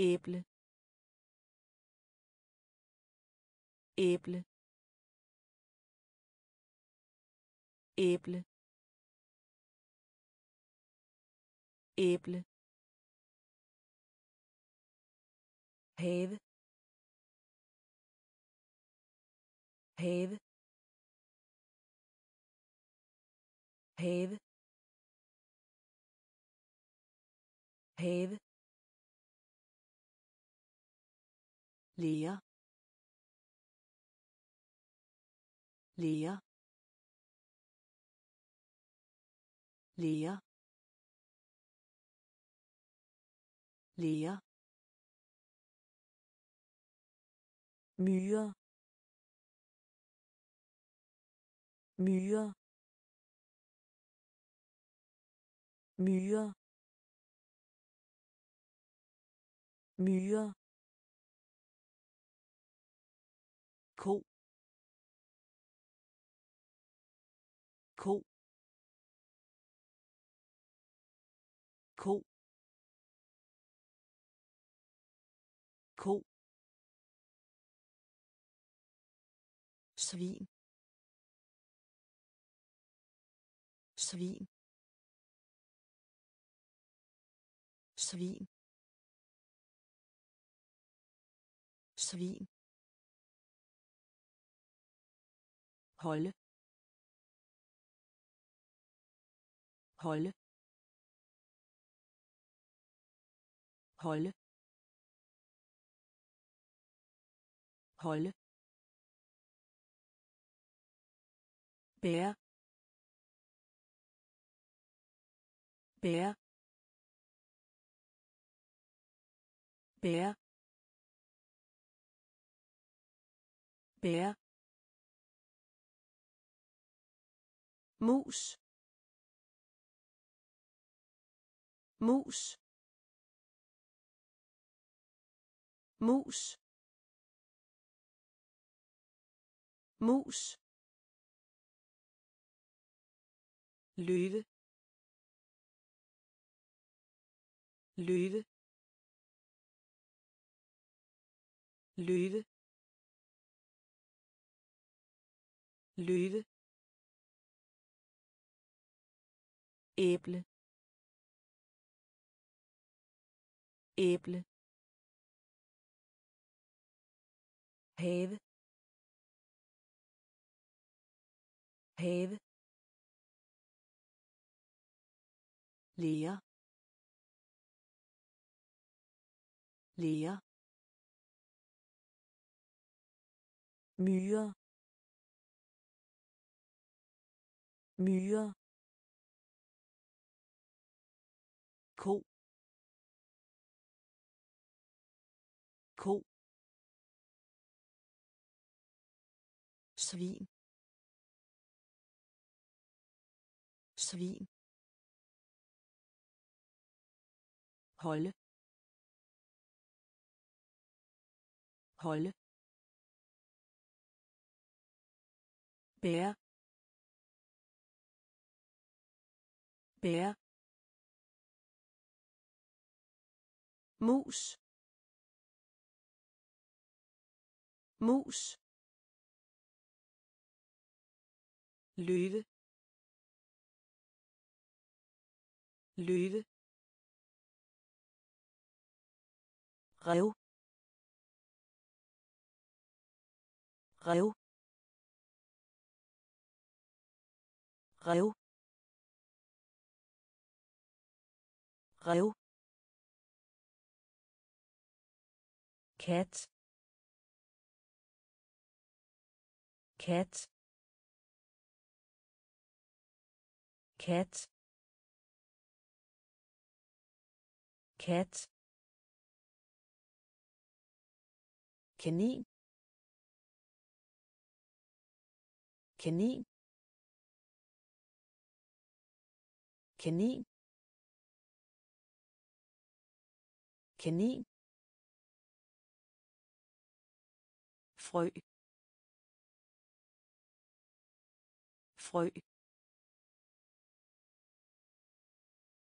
æble. Æble. Æble. Æble. Have. Have. Have. Have. Lære lære lære lære myre myre myre myre ko ko ko ko svin. Svin. Svin. Svin. Holde holde holde holde bære bære bære bære mus. Mus. Mus. Mus. Løve. Løve. Løve. Løve. Æble. Æble. Have. Have. Lære. Lære. Myre. Myre. Ko ko svin. Svin. Holde. Holde. Bære. Bære. Mus. Mus. Løve. Løve. Rev rev rev rev kat kat kat kat kanin. Kanin. Kanin. Kanin. Frø. Frø.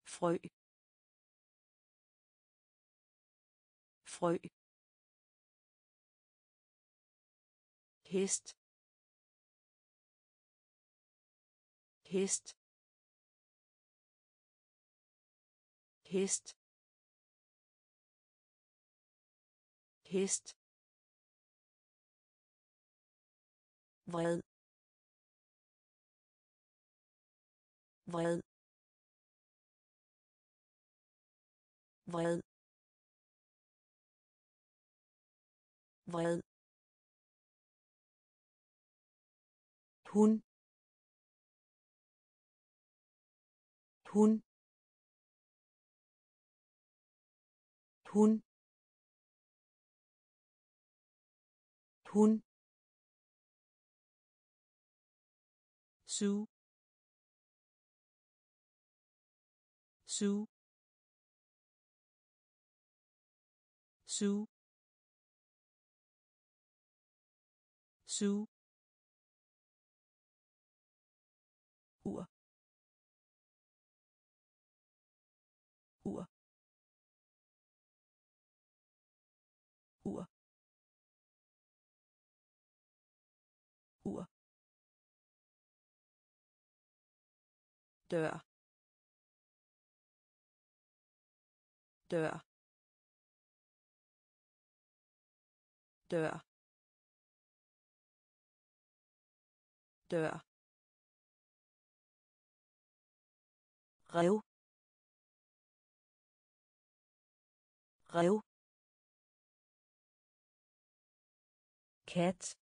Frø. Frø. Hest. Hest. Hest. Hest. Vred. Vred. Vred. Vred. Hun. Hun. Hun. Hun. 苏，苏，苏，苏。Dør. Dør. Dør. Dør. Rev. Rev. Kat.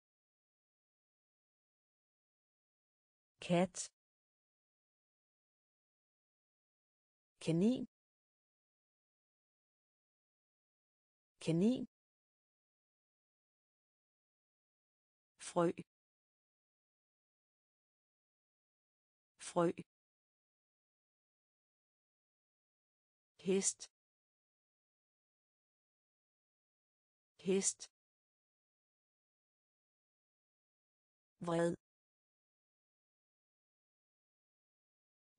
Kat kanin. Kanin. Frø. Frø. Hest. Hest. Vred.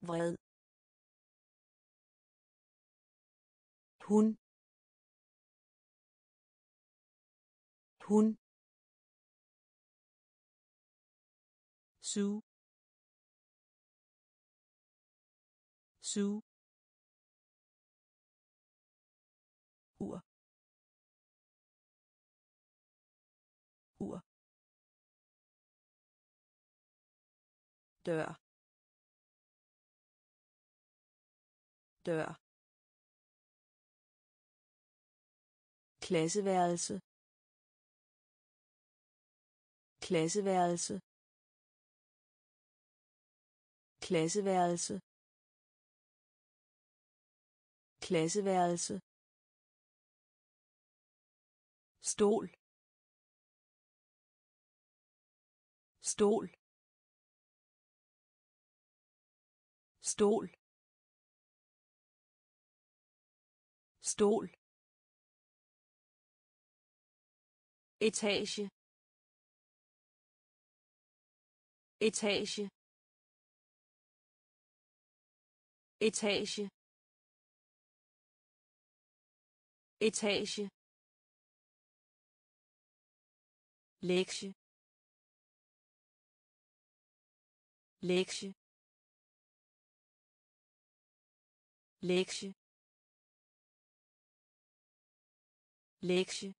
Vred. Hun. Hun. Su. Su. Ur. Ur. Dør. Dør. Klasseværelse. Klasseværelse. Klasseværelse. Klasseværelse. Stol. Stol. Stol. Stol. Etage etage etage etage lektie lektie lektie lektie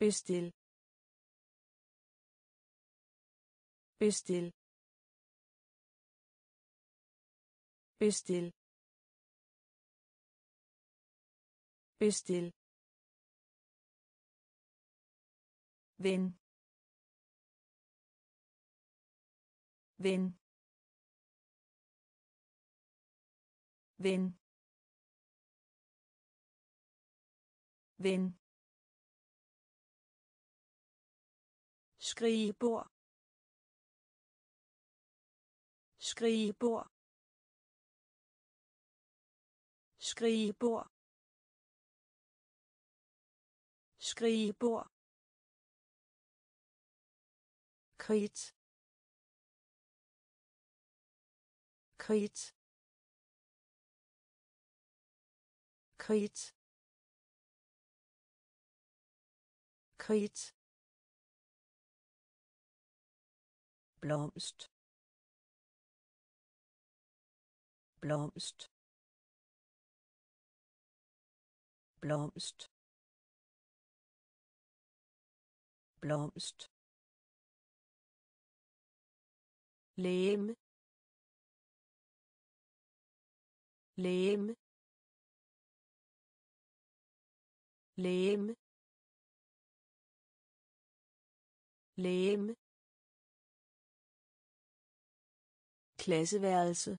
bestil. Bestil. Bestil. Bestil. Ven ven ven ven skrigebord skrigebord skrigebord skrigebord kridt kridt kridt kridt blomst blomst blomst blomst. Læme læme læme læme klasseværelse.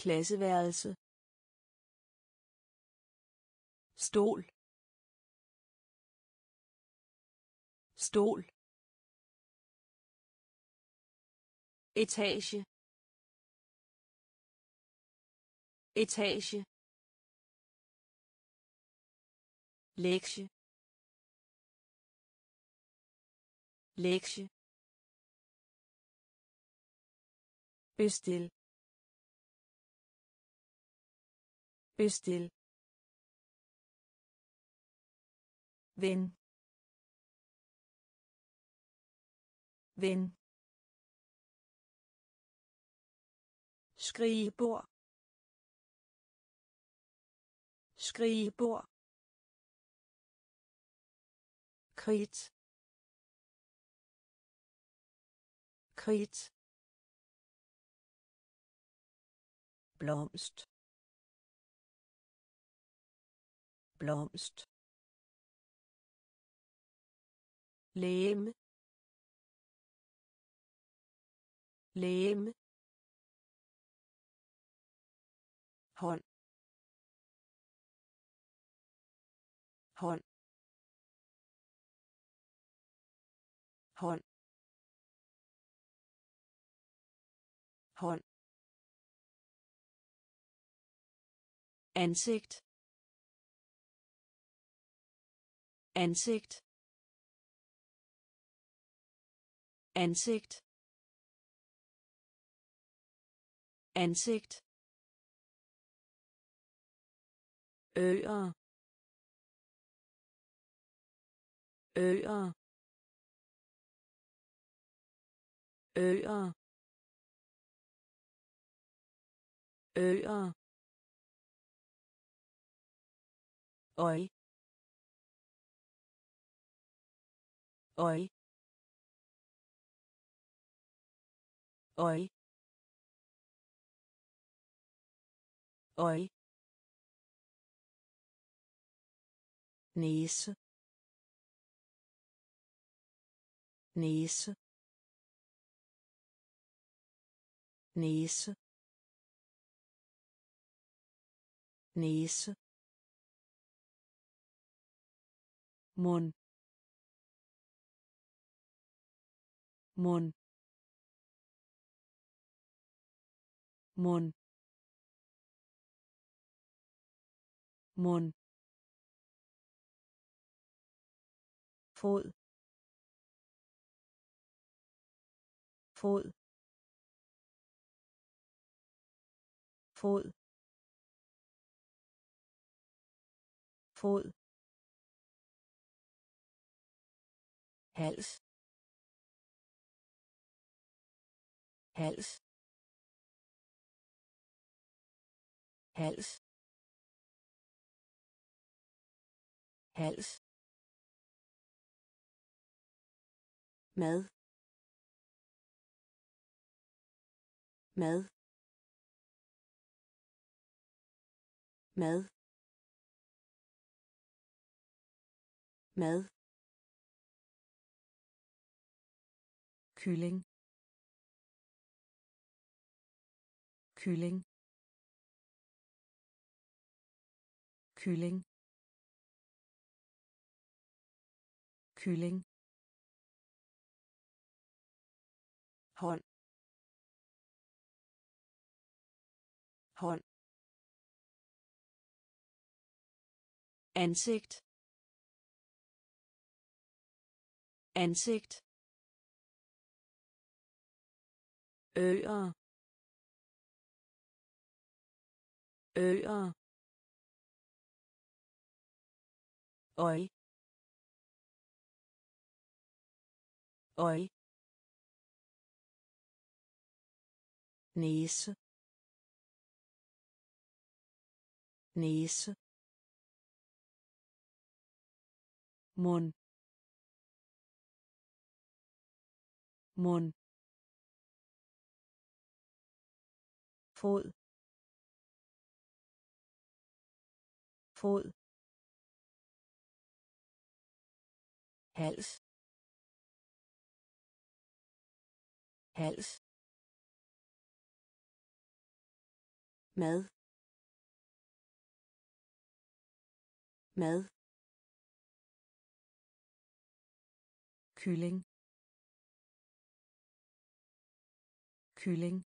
Klasseværelse. Stol. Stol. Etage. Etage. Lektie. Lektie. Bestil. Bestil. Ven ven skrigebord skrigebord kridt kridt blomst. Blomst. Læme læme hånd. Hånd. Hånd. Hånd. Ansigt. Ansigt. Ansigt. Ansigt. Øer. Øer. Øer. Øer. Øj øj øj øj næse næse næse næse mund mund mund mund fod. Fod. Fod. Fod. Hals. Hals. Hals. Hals. Mad. Mad. Mad. Mad kylling. Kylling. Kylling. Kylling. Hånd. Hånd. Ansigt. Ansigt. Øer. Øer. Øj. Øj. Næse. Næse. Mund. Mund. Fod. Fod. Hals. Hals. Mad. Mad. Kylling. Kylling.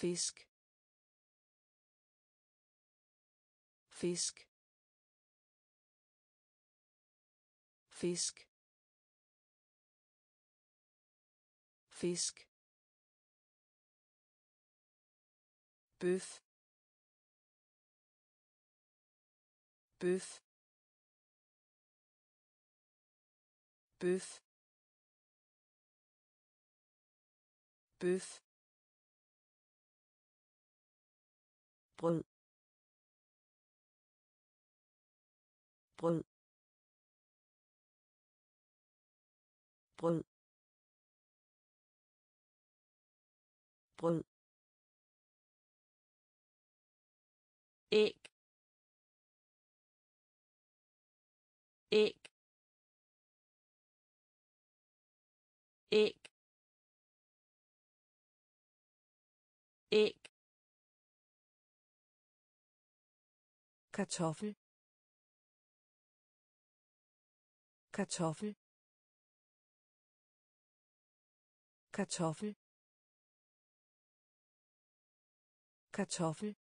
Fisk. Fisk. Fisk. Fisk. Bøf bøf bøf bøf brød brød brød brød æg æg æg æg kartoffel. Kartoffel. Kartoffel. Kartoffel.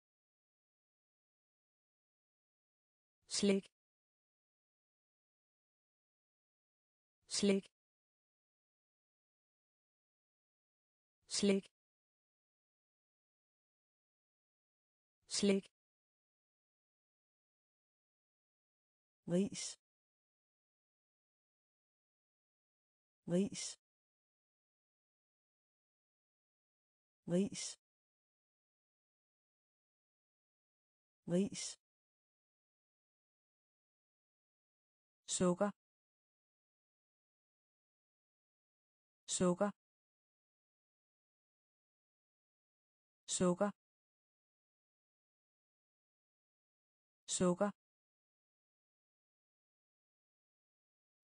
Slik. Slik. Slik. Slik. Ris. Ris. Ris. Ris. Sukker. Sukker. Sukker. Sukker.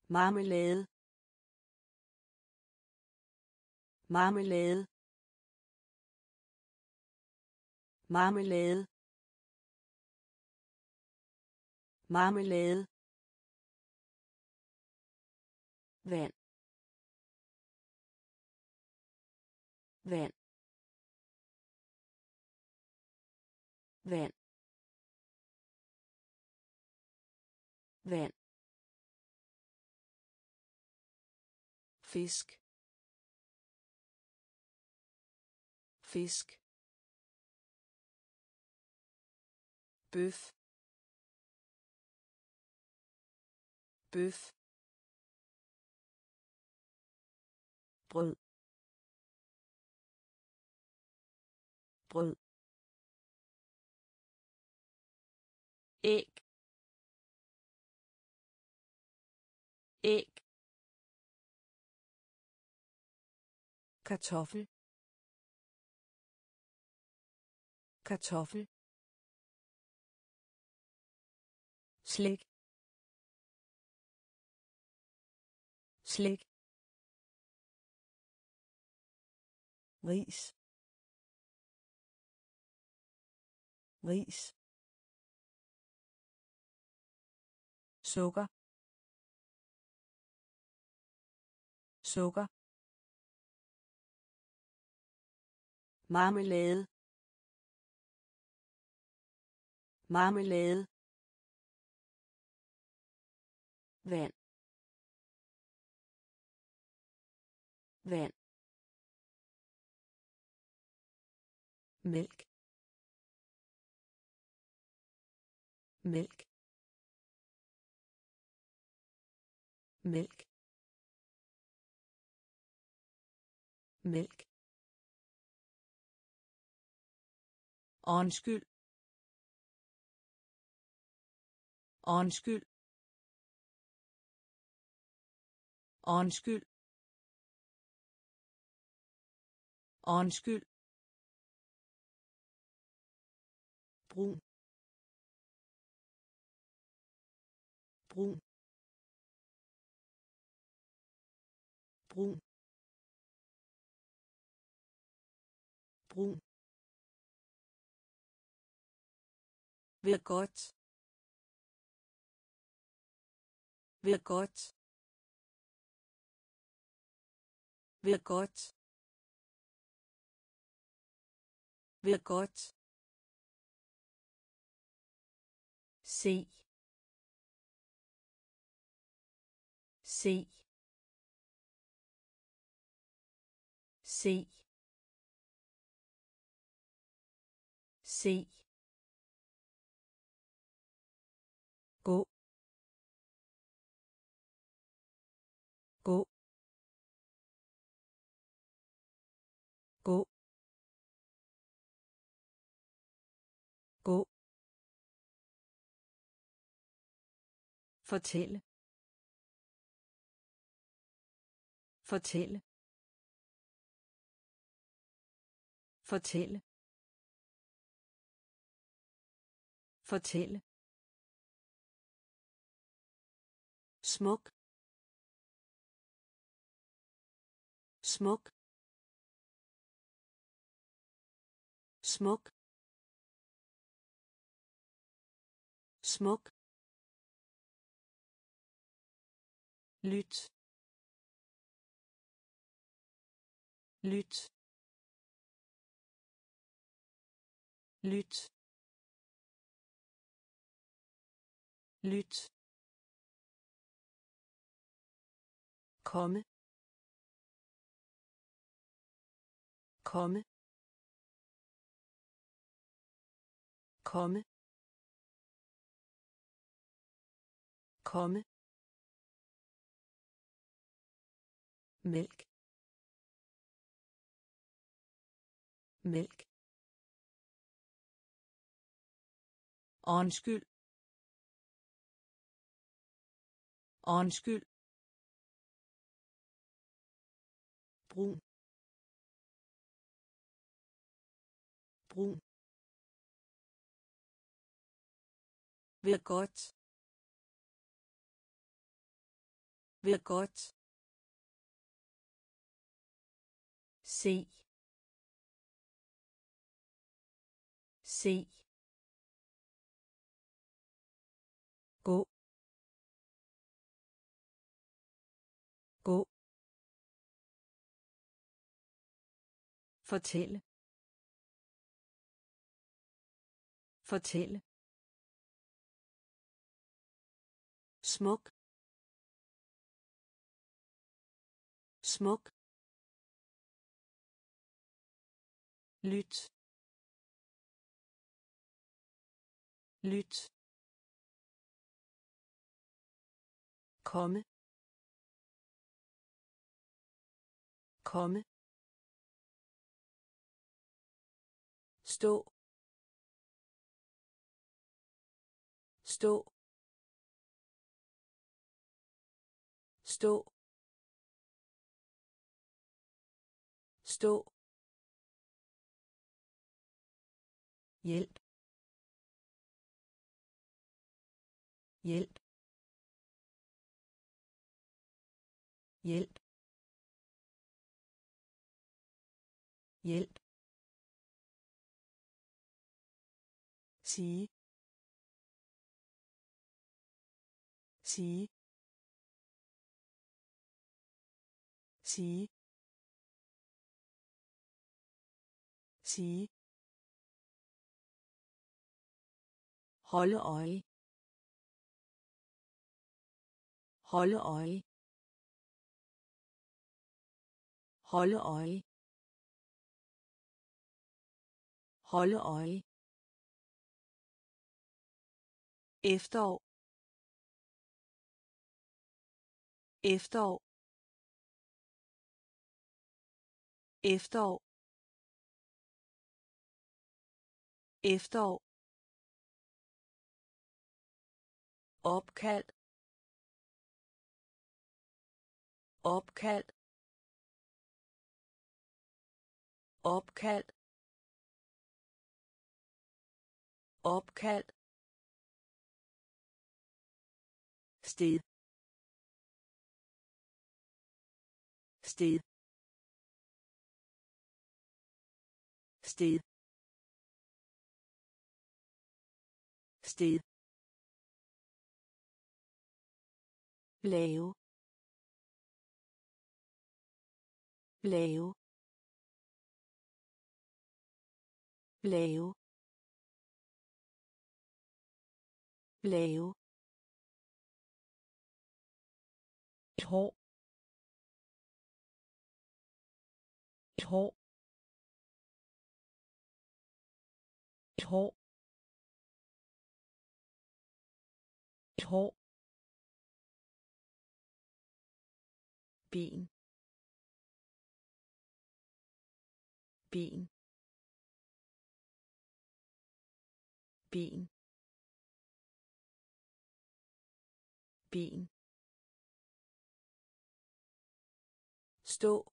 Marmelade. Marmelade. Marmelade. Marmelade. Vand. Vand. Vand. Vand. Fisk. Fisk. Bøf. Bøf. Brød. Brød. Æg. Æg. Kartoffel. Kartoffel. Slik. Slik. Ris. Ris. Sukker. Sukker marmelade. Marmelade. Vand. Vand. Mælk. Mælk. Mælk. Mælk. Undskyld. Undskyld. Undskyld. Undskyld. brun brun brun brun Ved godt. Ved godt. Ved godt. Ved godt. se se se se fortælle fortælle fortælle fortælle smuk. Smuk. Smuk. Smuk. Lyt lyt lyt lyt komme komme komme komme mælk mælk Undskyld. Undskyld. brun brun Vær godt. Vær godt. Se se gå gå Fortælle. Fortælle. Smuk. Smuk. Lyt. Lyt. komme. Komme. Stå. Stå. Stå. Stå. Hjælp. Hjælp. Hjælp. Hjælp. Sige. Sige. Sige. Sige. Holde øje holde øje holde øje Holde øje. Efterår. Efterår. Efterår. Efterår. Opkald opkald opkald opkald. Sted. Sted. Sted. Sted lave lave lave lave et hår et hår ben ben ben ben stå.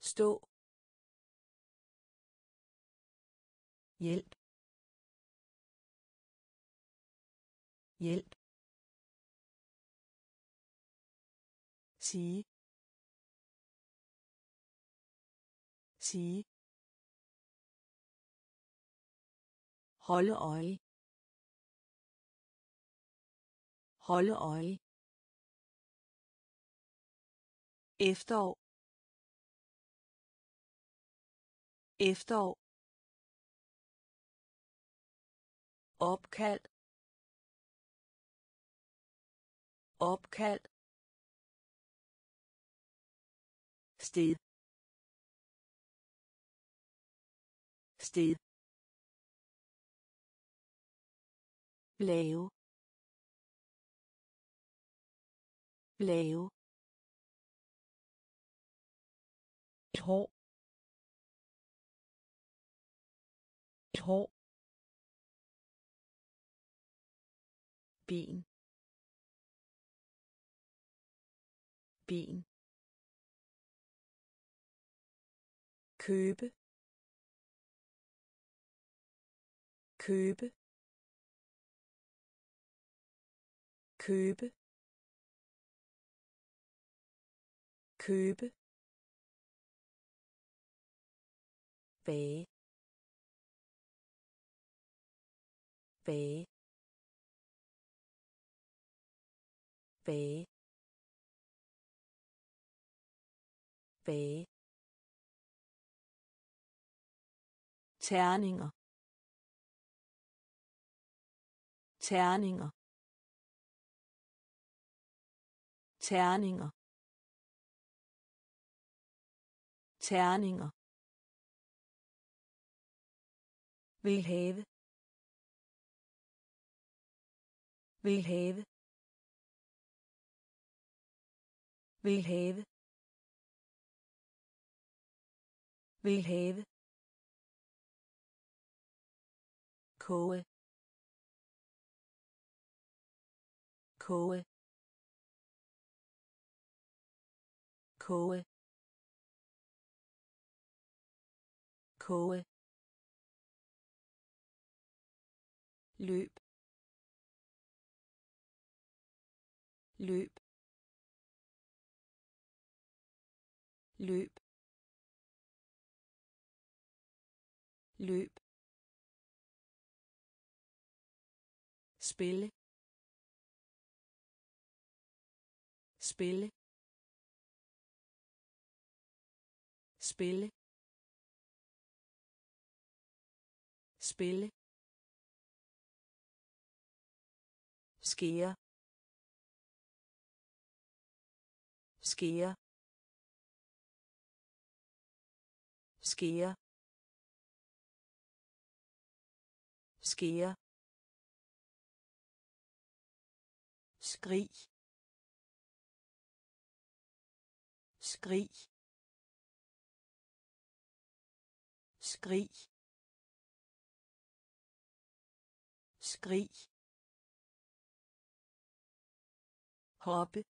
Stå. Hjælp. Hjælp. Sige. Sige. Holde øje. Holde øje. Efterår. Efterår. Opkald. Opkald. Sted. Sted. Lave. Lave. Et hår. Et hår. Ben ben købe købe købe købe. Bage bage bage bage terninger. Terninger. Terninger. Terninger. Vil have vil have vil have vil have koge. Koge. Koge. Koge. Løb. Løb. Løb. Løb. Spille spille spille spille skære skære skære skære. Skrig. Skrig. Skrig. Skrig. Hoppe.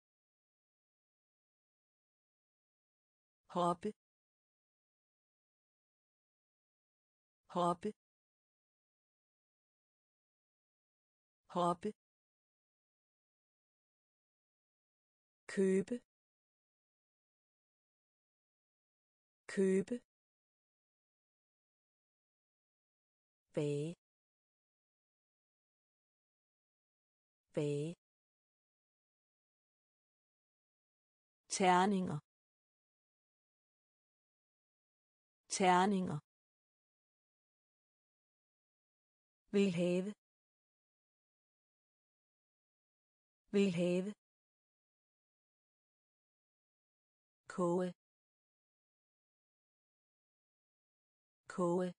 Hoppe. Hoppe. Hoppe. Købe købe bage bage terninger terninger vil have vil have koge. Koge.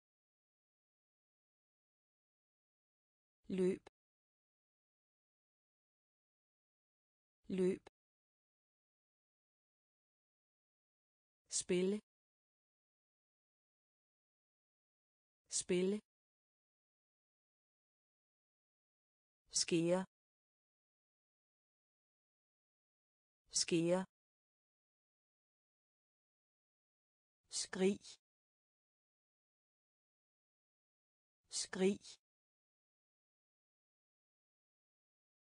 Løb. Løb. Spille. Spille. Skære. Skære. Skrig. Skrig.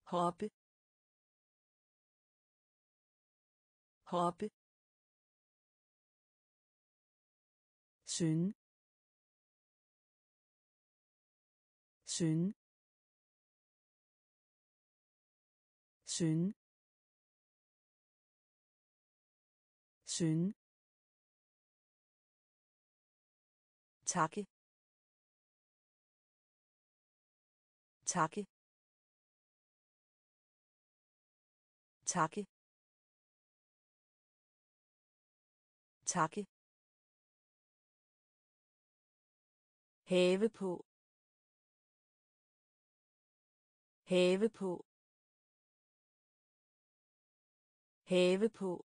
Hoppe. Hoppe. Synge synge synge synge takke. Takke. Takke. Takke. Have på. Have på. Have på.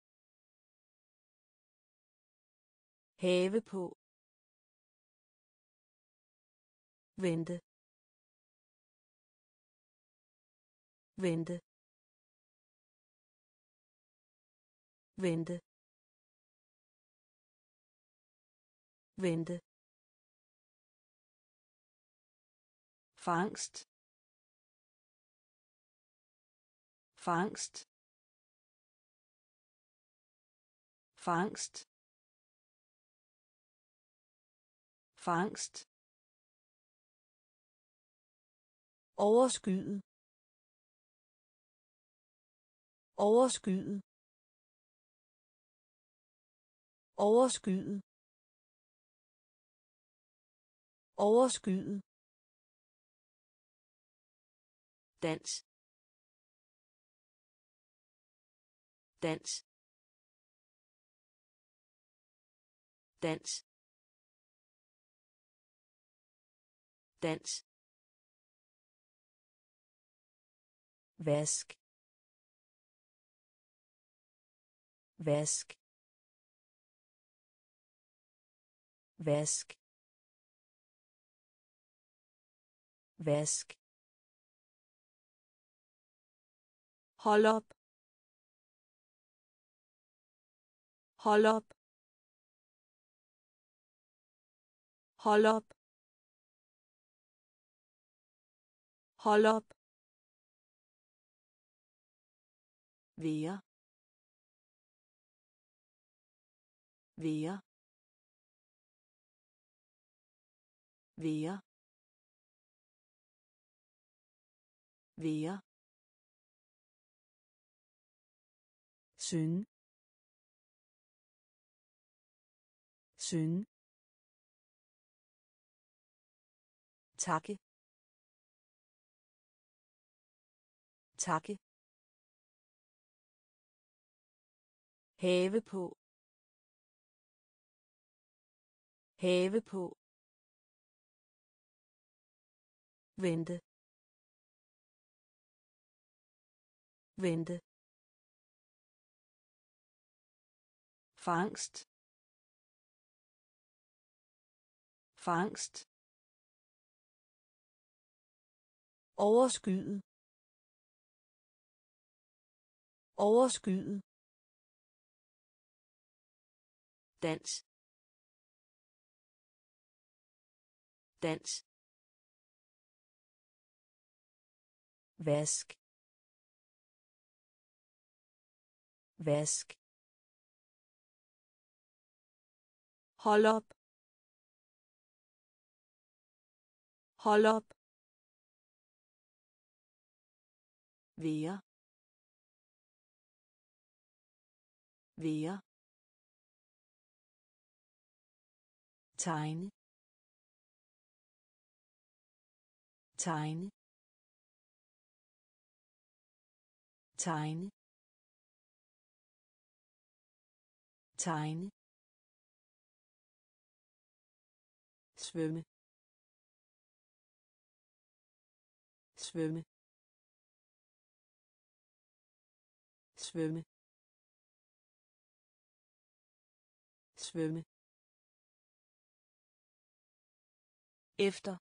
Have på. Vente vente vente vente fangst. Fangst. Fangst. Fangst overskyet overskyet overskyet overskyet dans. Dans. Dans. Dans. Vask vask vask vask Hold op. Hold op. Være. Være. Være. Være. synge synge takke takke have på. Have på. Vente. Vente. Fangst. Fangst. Overskyet. Overskyet. Dans. Dans. Vask. Vask. Hold op. Hold op. Være være tegne. Tegne. Tegne. Tegne. Svømme. Svømme. Svømme. Svømme. Efter.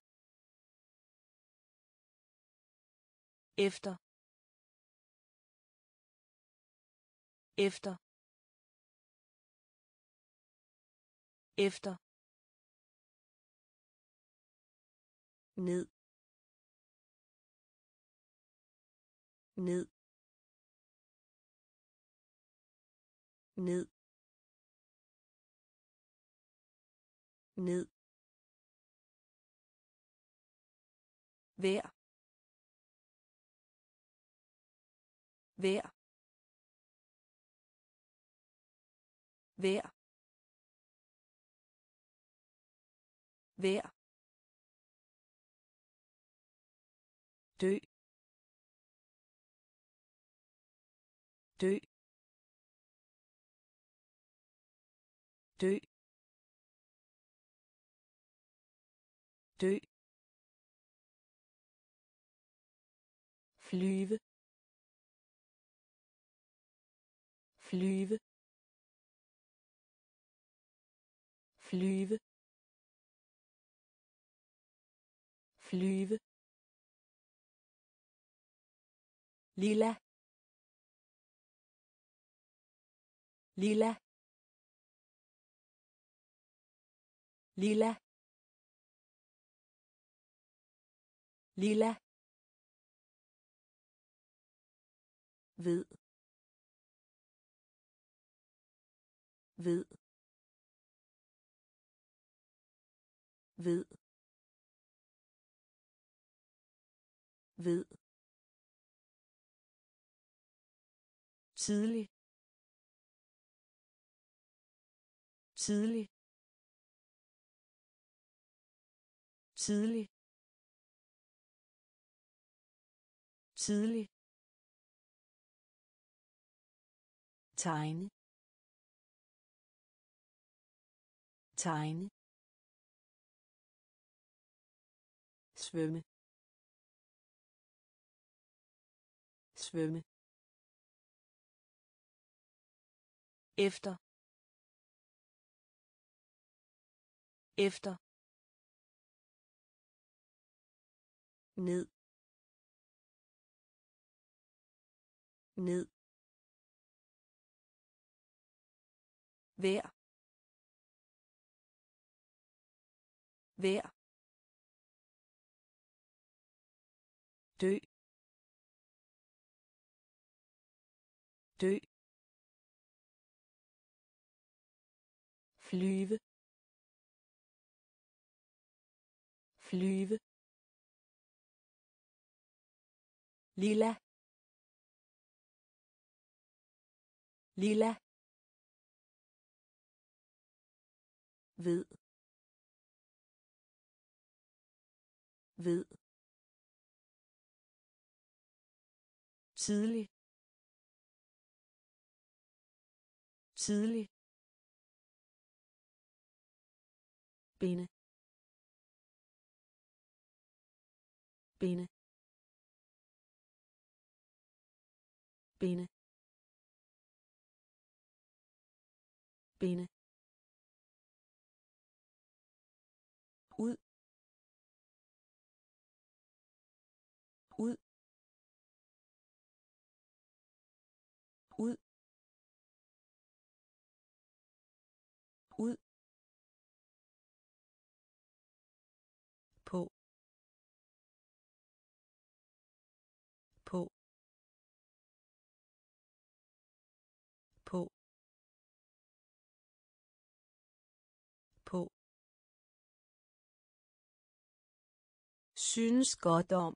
Efter. Efter. Efter. Ned. Ned. Ned. Ned. Vær. Vær. Vær. Vær. Dø. Dø. Dø. Dø. Flyve flyve flyve flyve lilla lilla lilla lilla ved. Ved. Ved. Ved. Tidlig. Tidlig. Tidlig. Tidlig. Tegne. Tegne. Svømme. Svømme. Efter. Efter. Ned. Ned. Vær. Vær. Dø. Dø. Flyve. Flyve. Lilla. Lilla. Ved. Ved. Tidlig. Tidlig. Binde. Binde. Binde. Binde. Synes godt om.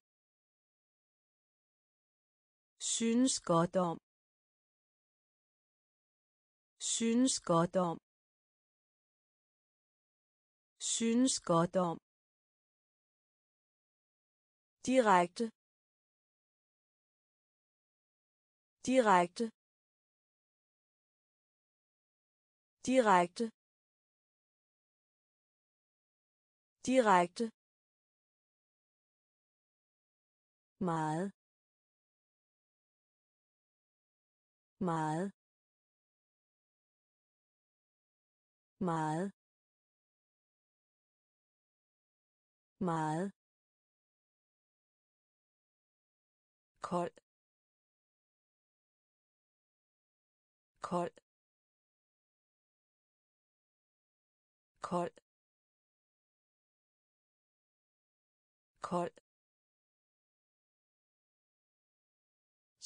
Synes godt om. Synes godt om. Synes godt om. Direkte. Direkte. Direkte. Direkte. Meget. Meget. Meget. Meget. Kold. Kold. Kold. Kold.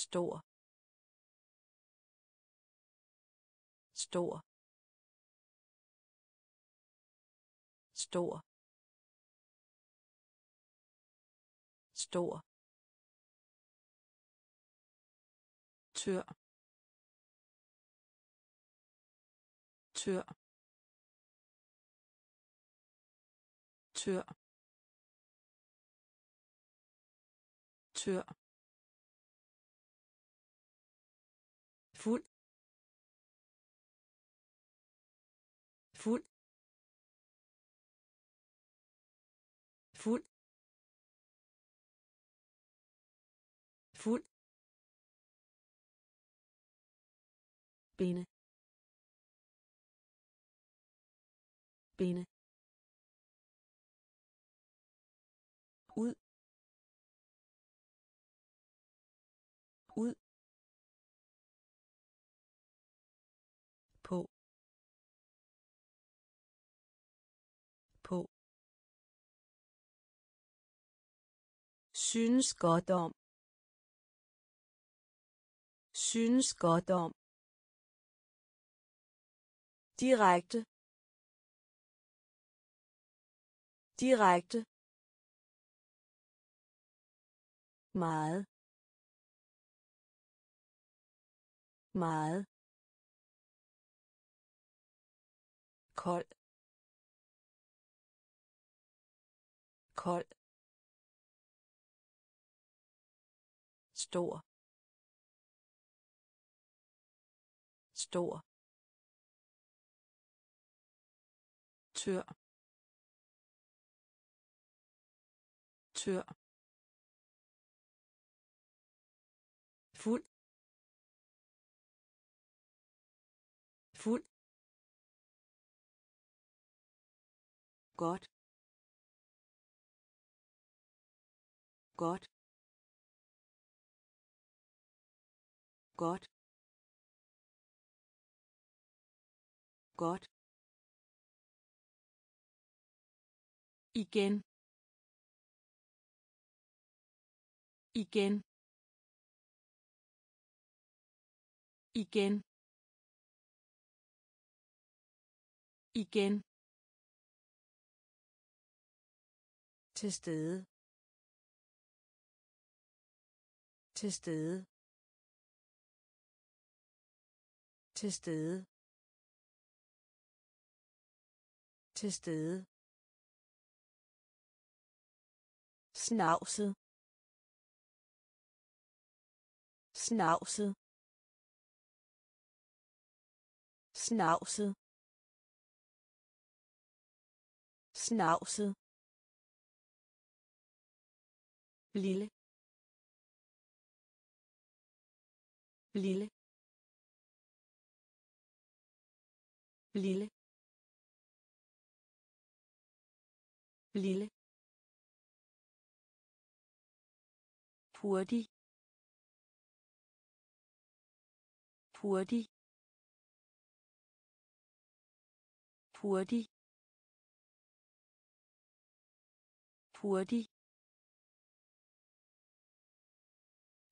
Stor. Stor. Stor. Stor. Tør. Tør. Tør. Tør. Fuld. Fuld. Fuld. Fuld. Bene bene synes godt om. Synes godt om. Direkte. Direkte. Meget. Meget. Kold. Kold. Stor. Stor. Tør. Tør. Fuld. Fuld. Godt. Godt. Godt. Godt. Igen. Igen. Igen. Igen. Til stede. Til stede. Til stede. Til stede. Snavset. Snavset. Snavset. Snavset. Lille. Lille. Lille. Lille. Hurtig. Hurtig. Hurtig. Hurtig.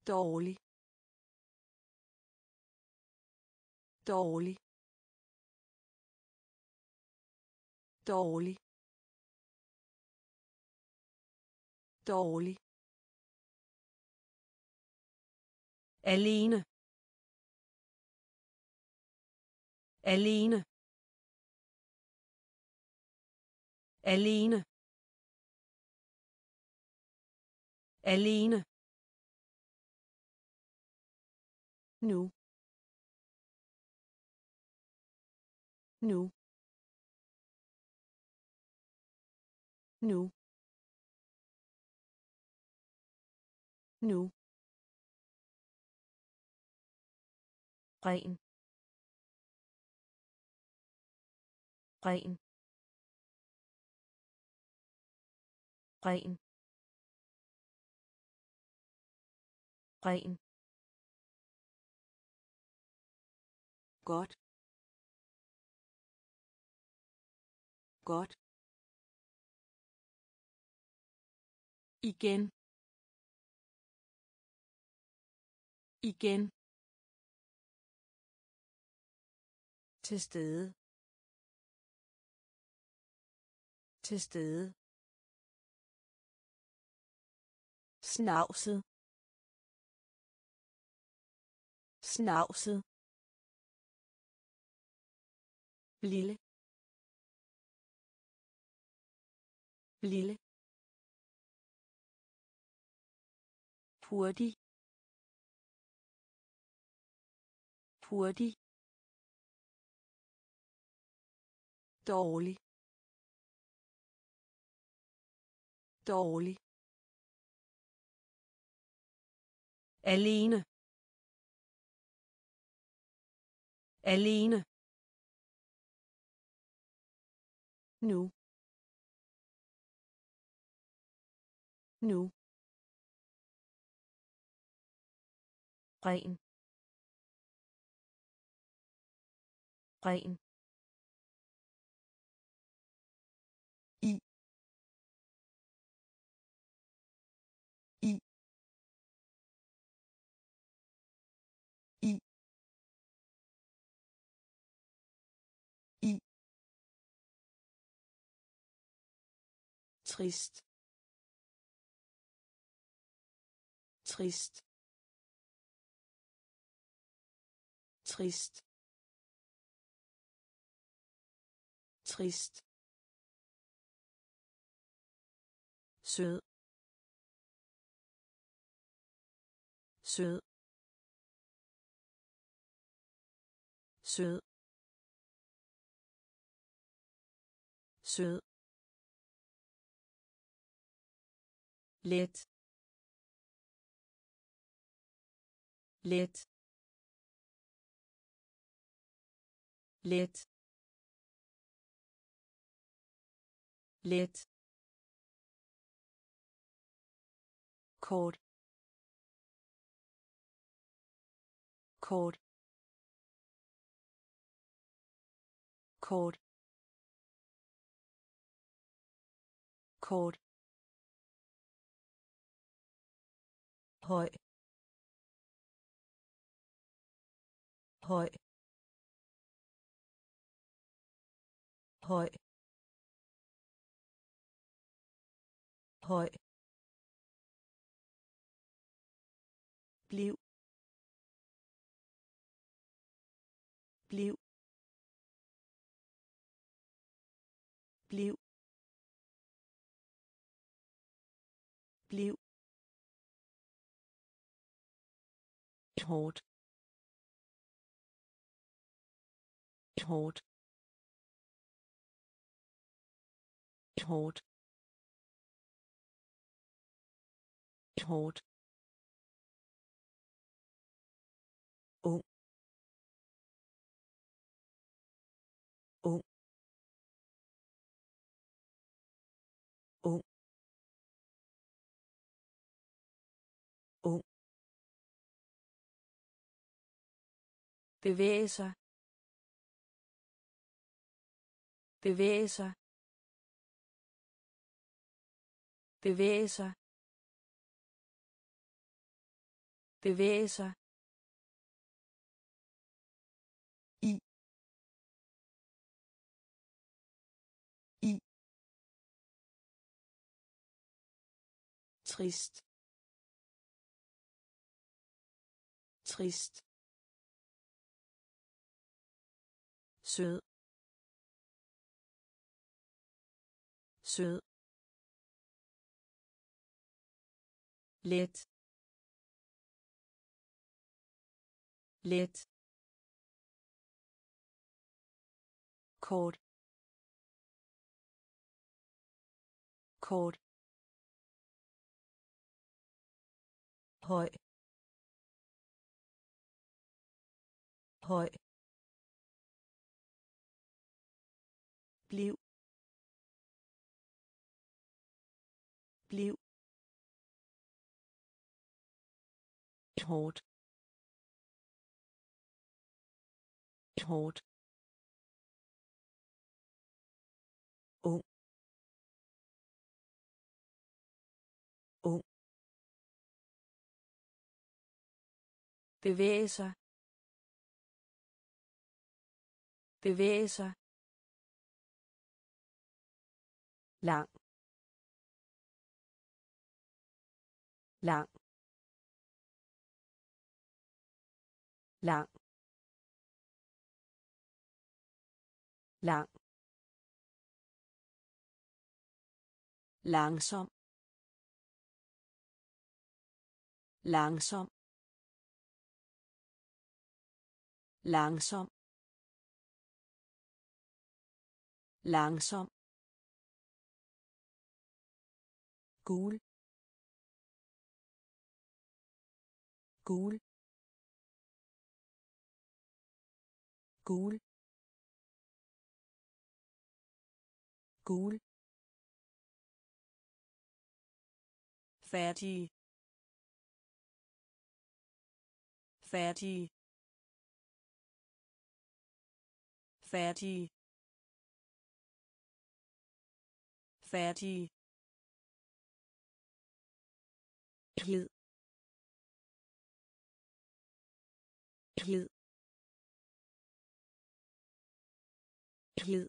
Dårlig. Dårlig. Dårlig. Dårlig. Alene. Alene. Alene. Alene. Nu. Nu. Nu. Nu. Ren. Ren. Ren. Ren. Godt. Godt. Igen. Igen. Til stede. Til stede. Snavset. Snavset. Lille. Lille. Hurtig. Hurtig. Dårlig. Dårlig. Alene. Alene. Nu. Nu. Ren ren trist. Trist. Trist. Trist. Sød. Sød. Sød. Sød. Let. Let. Let. Let. Kort. Kort. Kort. Kort. Høj. Høj høj høj bliv bliv bliv bliv hårdt hårdt hårdt. Hårdt. Ung. Ung. Ung. Ung. Bevæge sig. Bevæge sig. Bevæge sig. Bevæge sig. Trist. Trist. Sød. Sød let. Let. Kort. Kort. Høj. Høj. Bliv. Bliv. Hårdt. Hårdt. Ung. Ung. Bevæge sig. Bevæge sig. Lang. Lang. Lang lang langsom. Langsom. Langsom. Langsom. Gul. Gul gul. Gul. Færdig færdig færdig færdig hed. Hed. Hed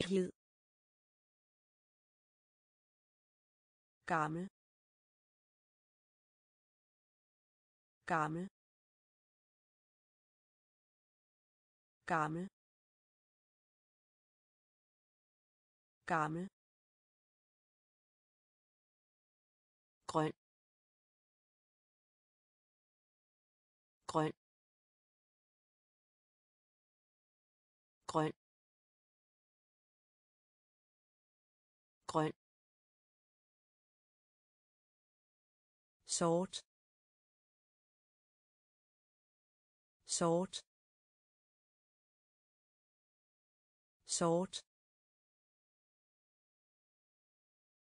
hed gammel. Gammel. Gammel. Gammel. Sort. Sort. Sort.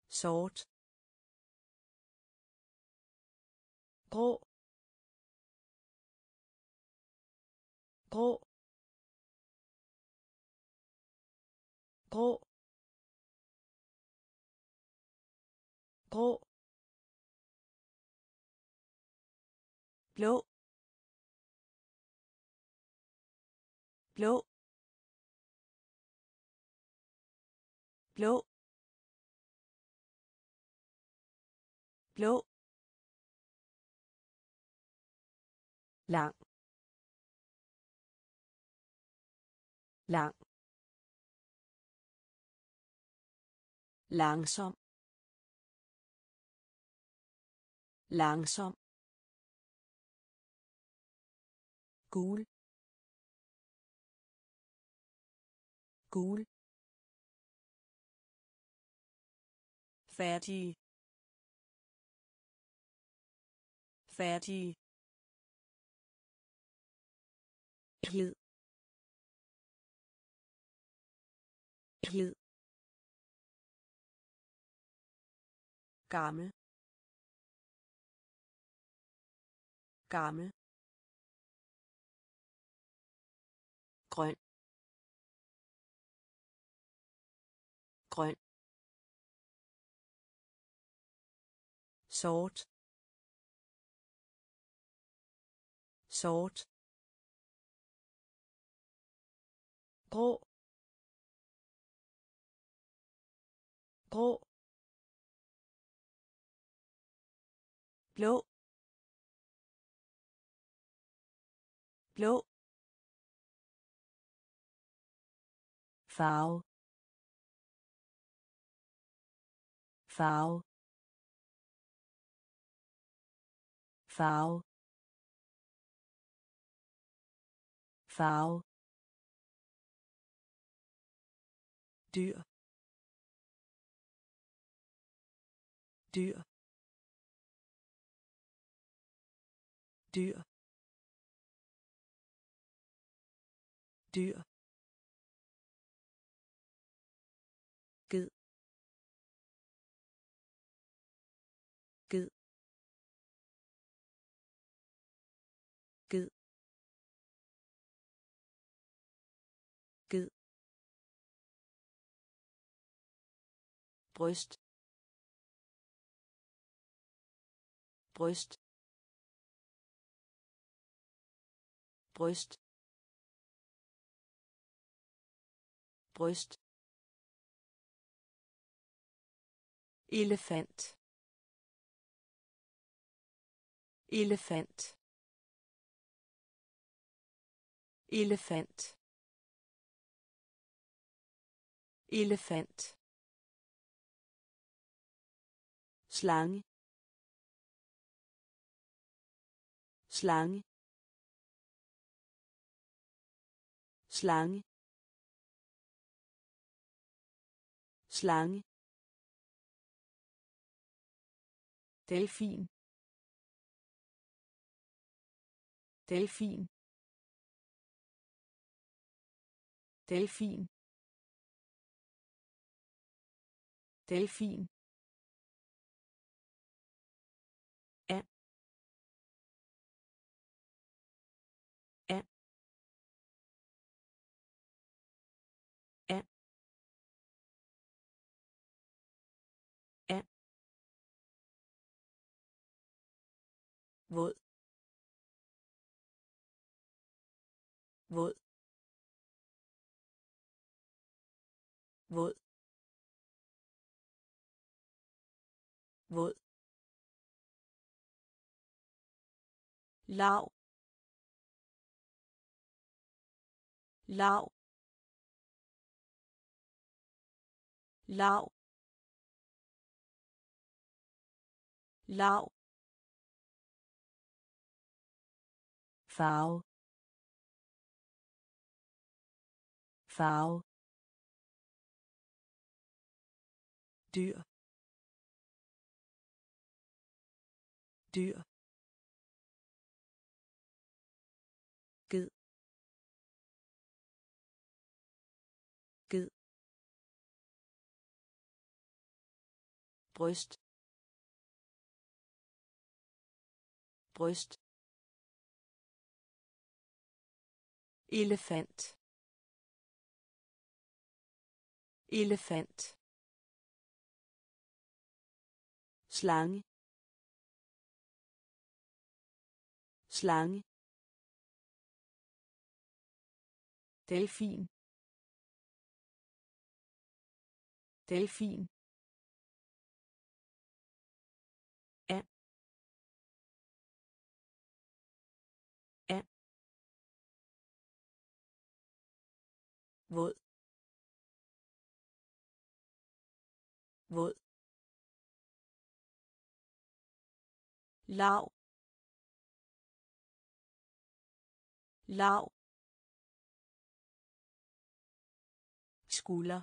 Sort. Grå. Grå. Grå. Grå. Blå. Blå. Blå. Blå. Lang. Lang. Langsom. Langsom. Gul. Gul. Færdig færdig hed. Hed. Gammel. Gammel. Sort. Sort. Grå. Grå. Blå. Blå. Farve. Farve. Farve farve dyr. Dyr. Dyr. Dyr bryst. Bryst. Bryst. Bryst. Elefant. Elefant. Elefant. Elefant. Slange. Slange. Slange. Slange. Delfin. Delfin. Delfin. Delfin. Våd. Våd. Våd. Våd. Lav. Lav. Lav. Lav. Farve farve dyr. Dyr. Ged. Ged. Bryst. Bryst. Elefant. Elefant. Slange. Slange. Delfin. Delfin. Våd. Våd. Lav. Lav. Skulder.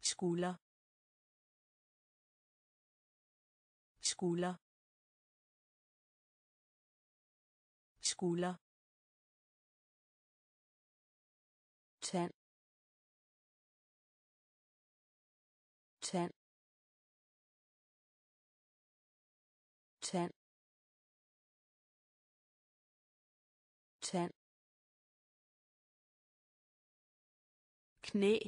Skulder. Skulder. Skulder. Tand. Tand. Tand. Tand. Knæ.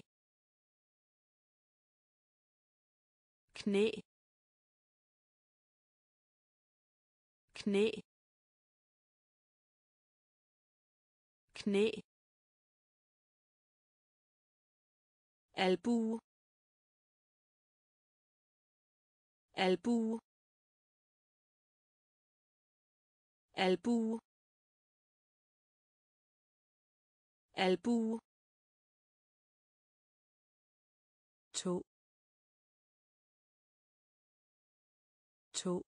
Knæ. Knæ. Knæ. Albu albu albu albu to. To.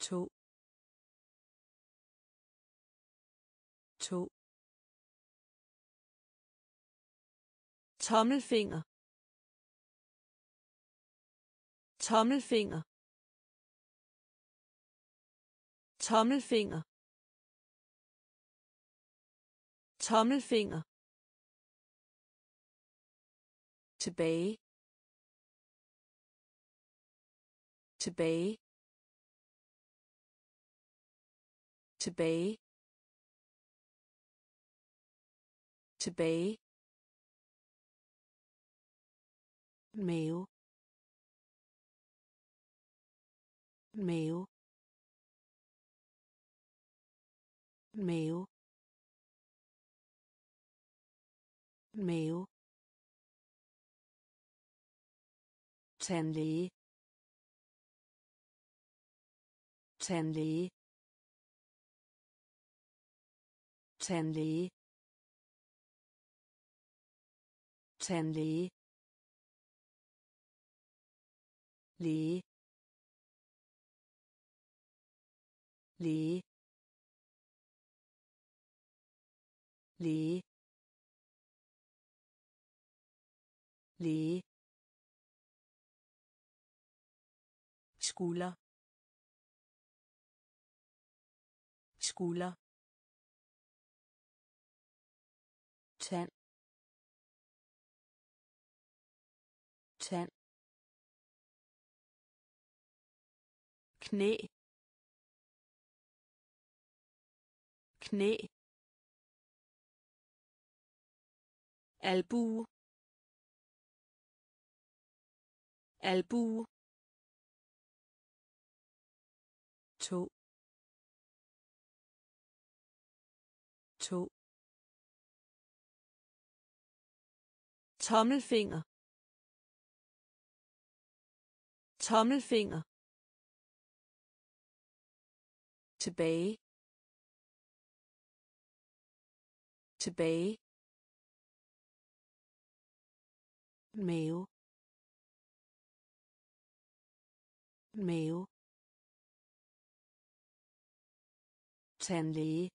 To. To tommelfinger. Tommelfinger. Tommelfinger. Tommelfinger. Tilbage. Tilbage. Tilbage. Tilbage. Meo. Meo. Meo. Meo. tandlæge tandlæge tandlæge tandlæge læge. Læge. Læge. Læge. Skulder. Skulder. Tand. Tand. Knæ. Knæ. Albu. Albu. To. To. Tommelfinger. Tommelfinger. Tilbage tilbage mave mave tandlæge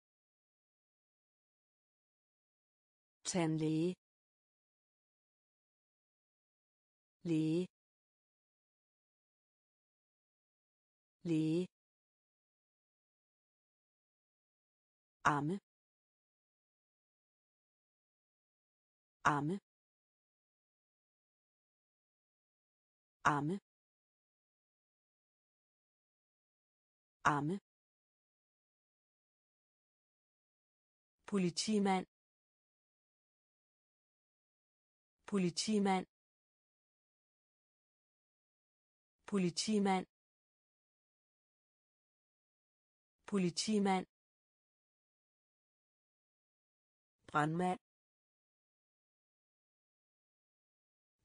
tandlæge læge læge arme arme arme arme politimand. Politimand. Politimand. Politimand. Brandmand.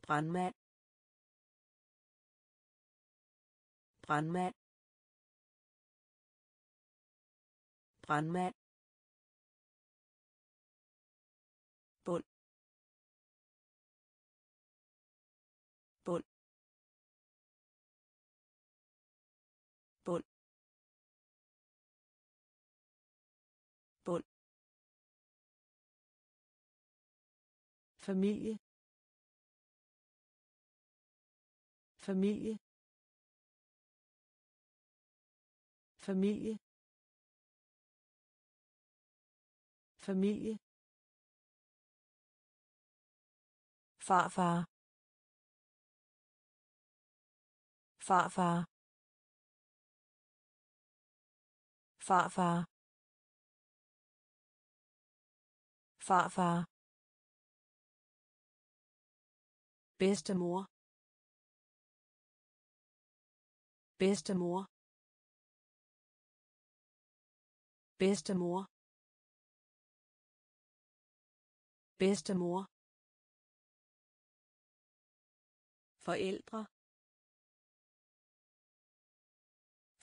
Brandmand. Brandmand. Brandmand. Familie. Familie. Familie. Familie. Farfar. Farfar. Farfar. Farfar. Bedstemor. Bedstemor. Bedstemor. Bedstemor. Forældre.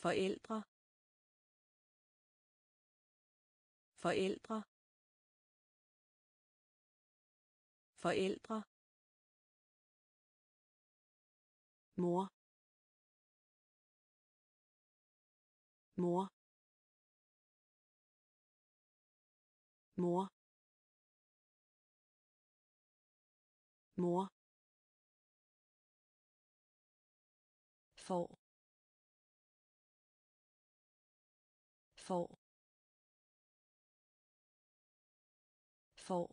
Forældre. Forældre. Forældre. Mor mor mor mor for for for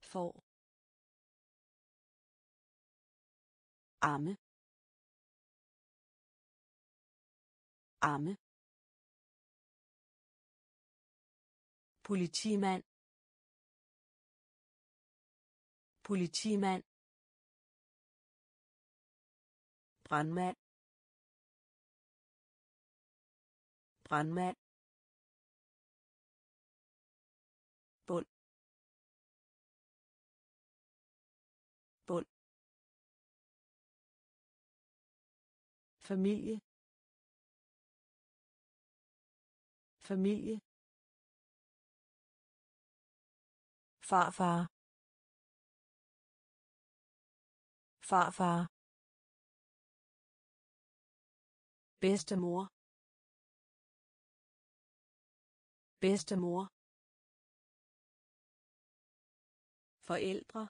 for arme arme politimand. Politimand. Brandmand. Brandmand. Familie. Familie. Farfar. Farfar. Bedstemor. Bedstemor. Forældre.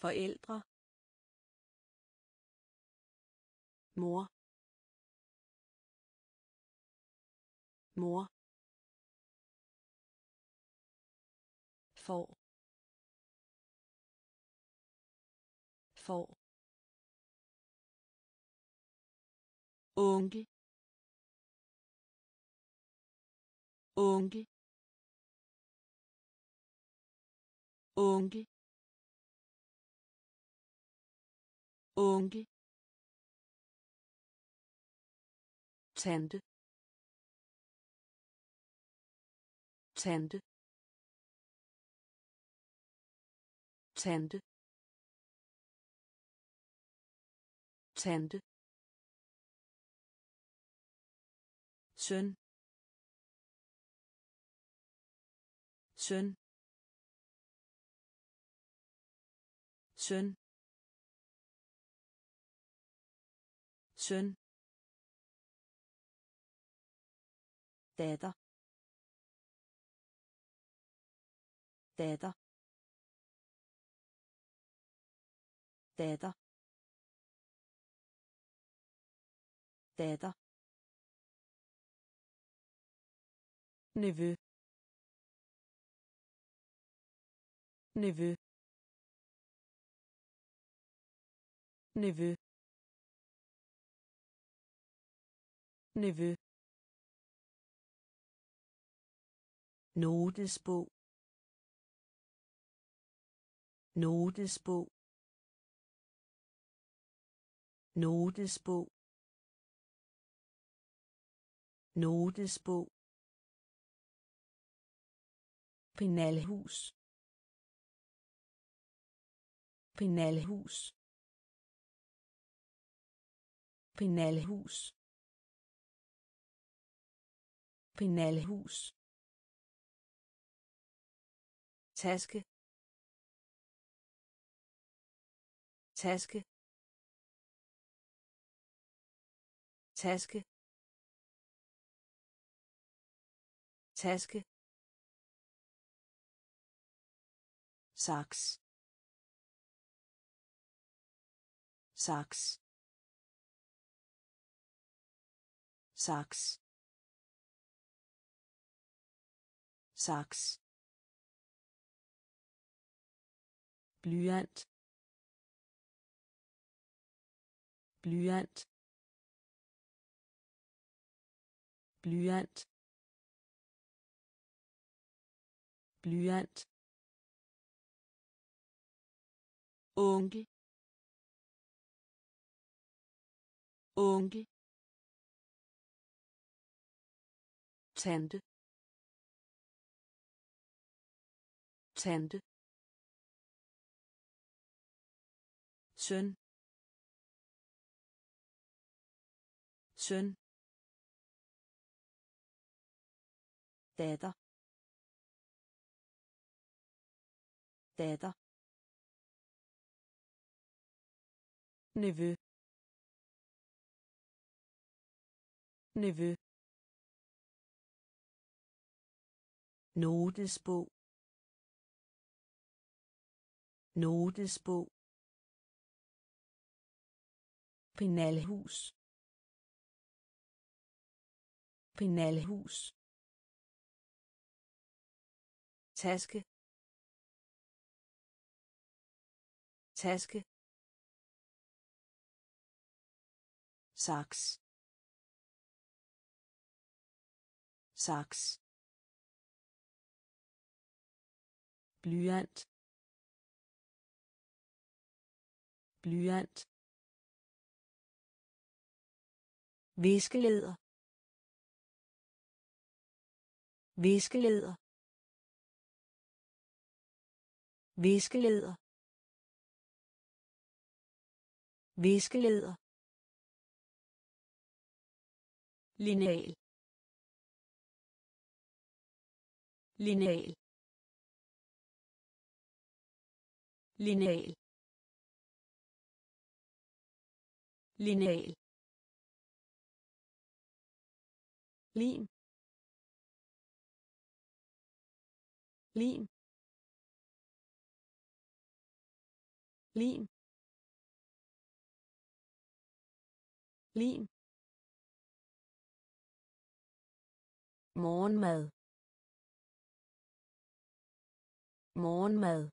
Forældre. Mor mor for for onkel onkel onkel onkel tante. Tante. Tante. Tante. Søn. Søn. Søn. Søn. Datter datter datter datter nevø nevø nevø nevø notesbog. Notesbog. Notesbog. Notesbog. Penalhus. Penalhus. Penalhus. Penalhus taske. Taske. Taske. Taske. Saks. Saks. Saks. Saks. Blyant blyant blyant blyant. Onkel onkel tante tante. Søn. Søn. Datter. Datter. Nevø. Nevø. Notesbog. Notesbog penalhus. Penalhus. Taske. Taske. Saks. Saks. Blyant. Blyant. Viskeleder viskeleder viskeleder viskeleder lineal lineal lineal lineal. Lim. Lim. Lim. Lim. Morgenmad. Morgenmad.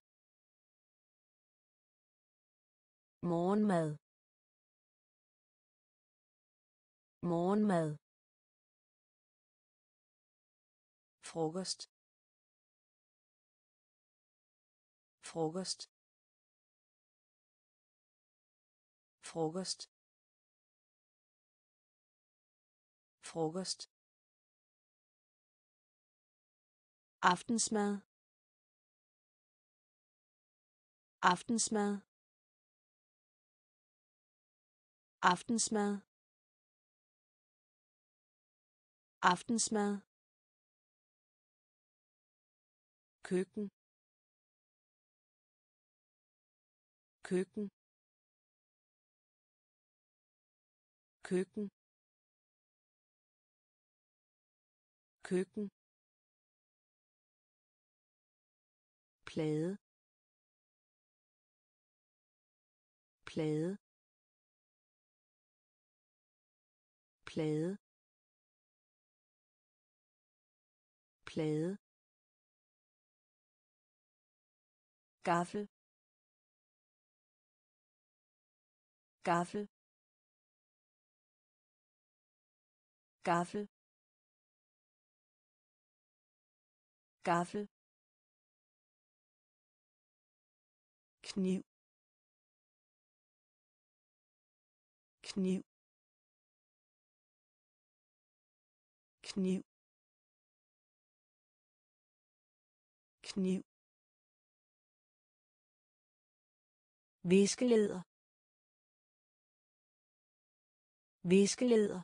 Morgenmad. Morgenmad. Frokost. Frokost. Frokost. Frokost. Aftensmad. Aftensmad. Aftensmad. Aftensmad. Køkken. Køkken. Køkken. Køkken. Plade. Plade. Plade. Plade. Gaffel. Gaffel. Gaffel. Gaffel. Kniv. Kniv. Kniv. Kniv viskeleder viskeleder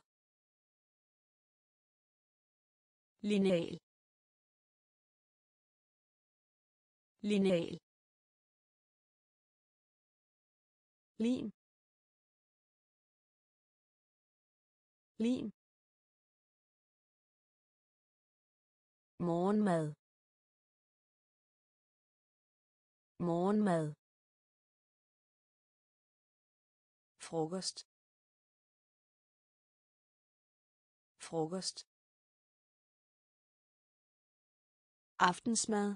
lineal lineal lim lim morgenmad morgenmad frokost. Frokost. Aftensmad.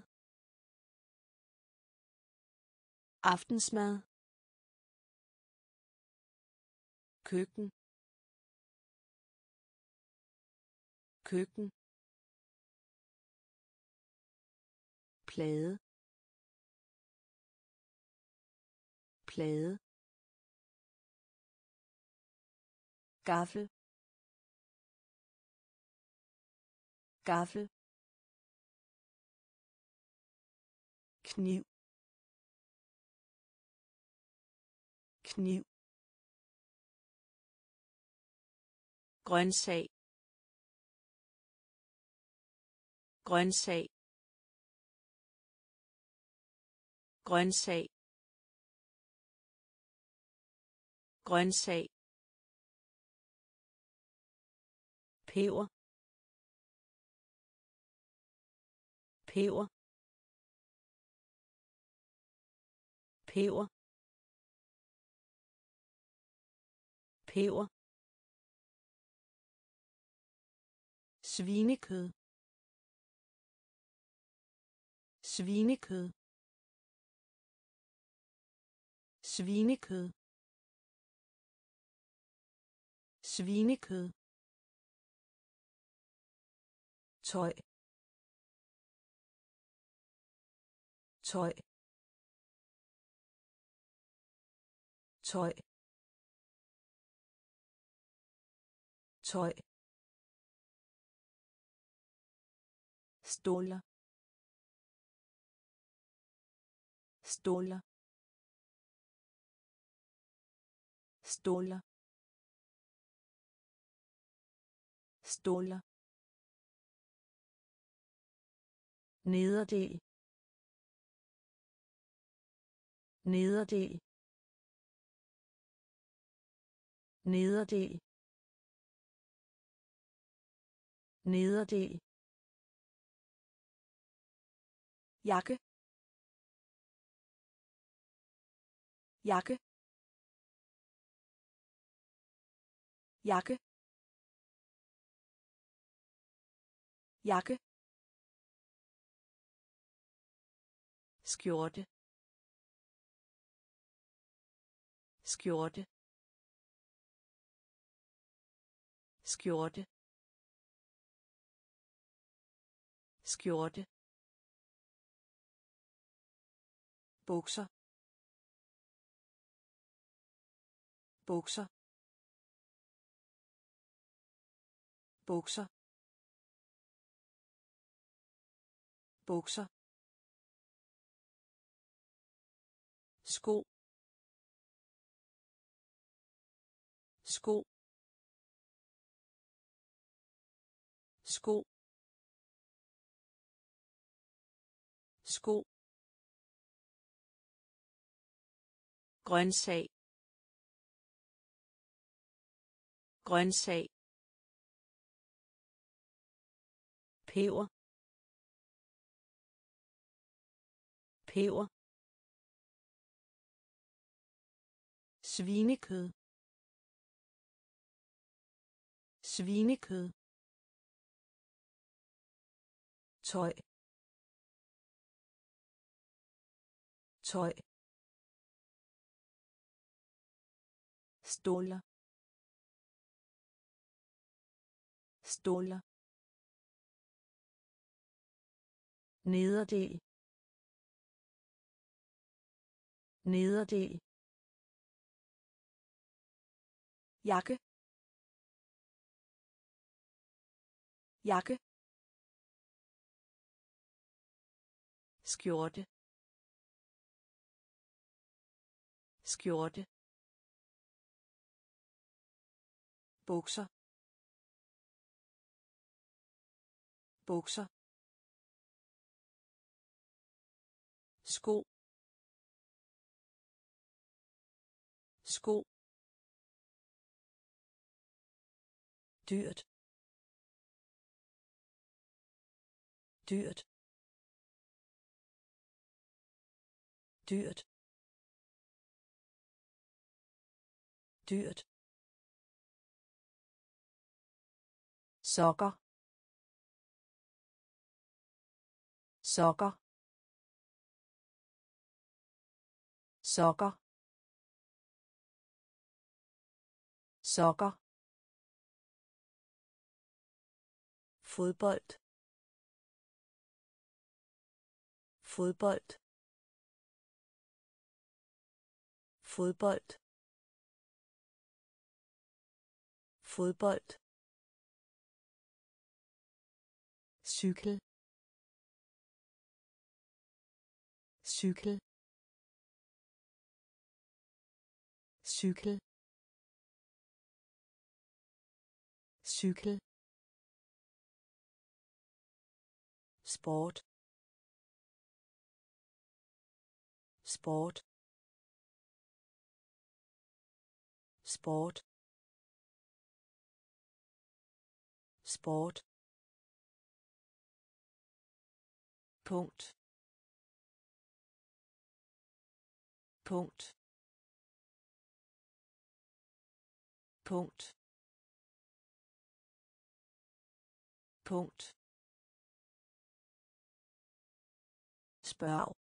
Aftensmad. Køkken. Køkken. Plade. Plade. Gaffel. Gaffel. Kniv. Kniv. Grøntsag. Grøntsag. Grøntsag. Grøntsag. Peber. Peber. Peber. Peber. Svinekød. Svinekød. Svinekød. Svinekød. Tøj. Tøj. Tøj. Tøj. Stole. Stole. Stole. Stole. Nederdel nederdel nederdel nederdel jakke. Jakke. Jakke. Jakke. Skjorte. Skjorte. Skjorte. Skjorte. Bukser. Bukser. Bukser. Bukser. Sko. Sko. Sko. Sko. Grøntsag. Grøntsag. Peber. Peber. Svinekød. Svinekød. Tøj. Tøj. Stoler stoler nederdel. Nederdel. Jakke. Jakke. Skjorte. Skjorte. Bukser. Bukser. Sko. Sko. Dyrt. Dyrt. Dyrt. Dyrt. Sokker. Sokker. Sokker. Sokker. Fodbold. Fodbold. Fodbold. Fodbold. Cykel. Cykel. Cykel. Cykel. Sport. Sport. Sport. Sport. Punkt. Punkt. Punkt. Punkt spaal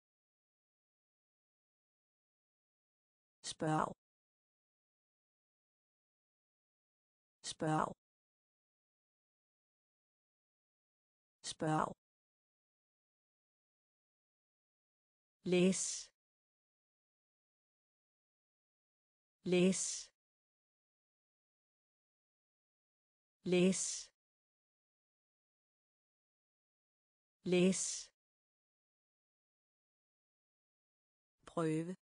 spaal spaal spaal lees. Lees. Lees. Lees. Prøve.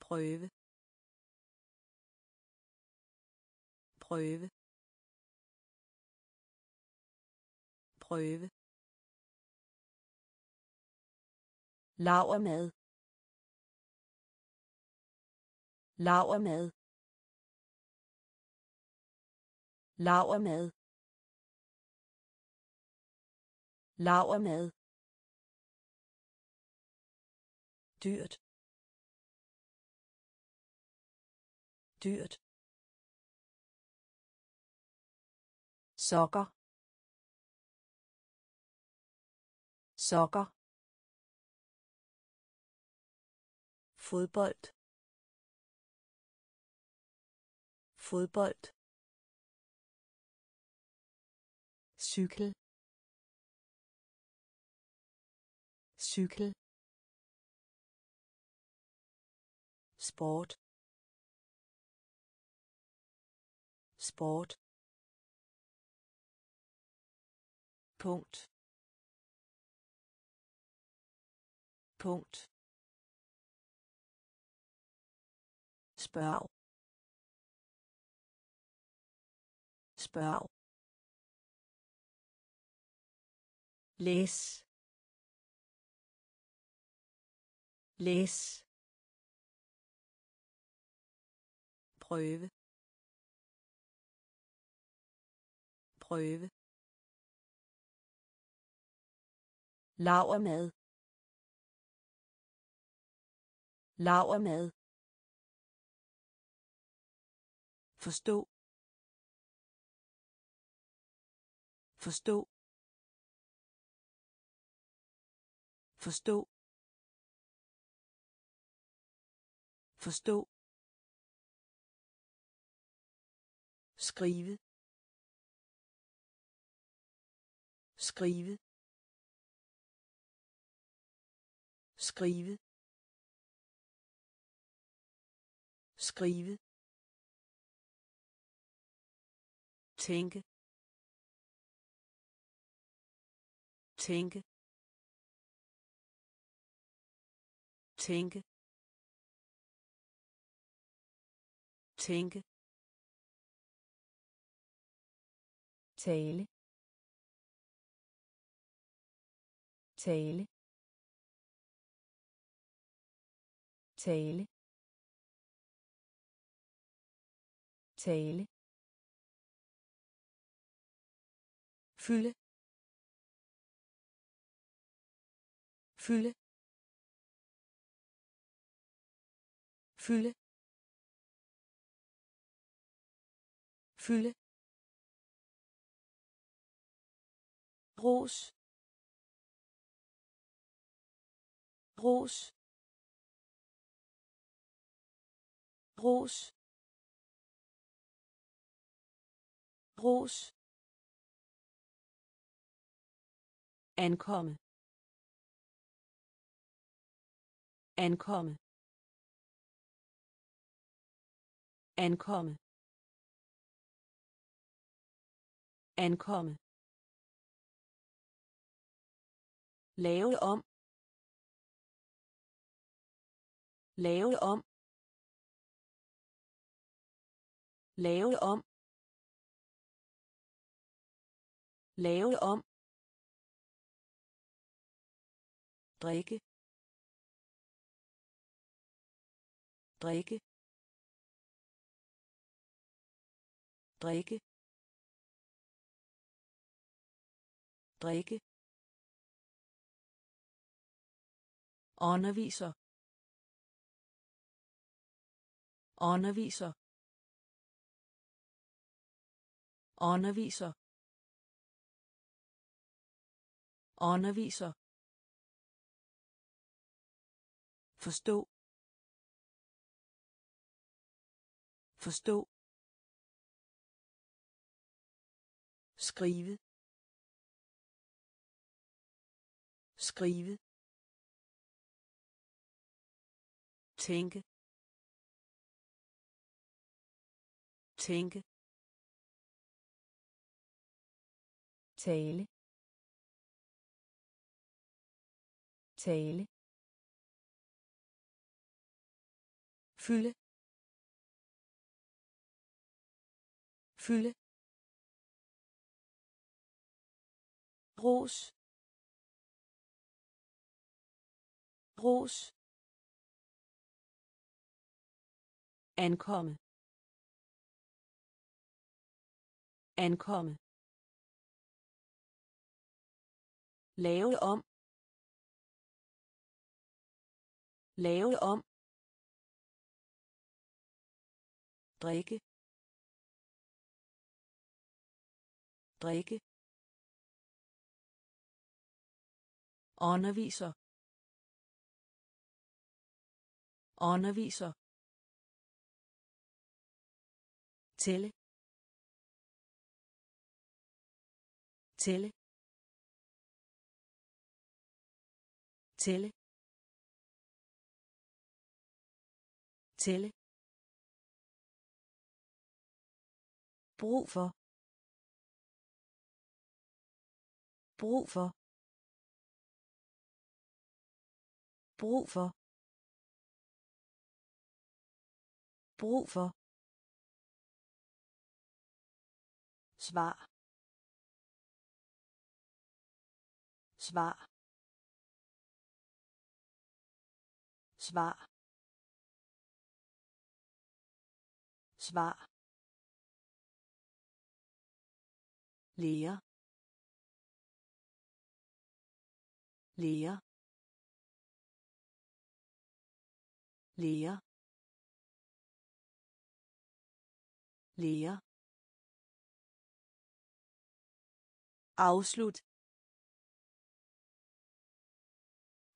Prøve. Prøve. Prøve. Lavermad lavermad lavermad lavermad dyrt. Dyrt. Sokker. Sokker. Fodbold. Fodbold. Cykel. Cykel. Sport. Sport. Punkt. Punkt. Spørg spørg læs læs prøve. Prøve. Lavermad. Lavermad. Forstå. Forstå. Forstå. Forstå. Skrive. Skrive. Skrive. Skrive. Tænke. Tænke. Tænke. Tænke. Tale. Tale. Tale. Tale. Fylde. Fylde. Fylde. Fylde. Ros ros ros ros ankomme. Ankomme. Ankomme. Ankomme. Lave om. Lave om. Lave om. Lave om. Drikke. Drikke. Drikke. Drikke. Underviser. Underviser. Underviser. Underviser. Forstå. Forstå. Skrive. Skrive. Tænke. Tænke. Tale. Tale. Fylde. Fylde. Ros. Ros. Ankomme. Ankomme. Lave om. Lave om. Drikke. Drikke. Underviser. Underviser. Tælle. Tælle. Tælle. Tælle. Brug for. Brug for. Brug for. Brug for. Svar svar svar svar lære lære lære lære afslut.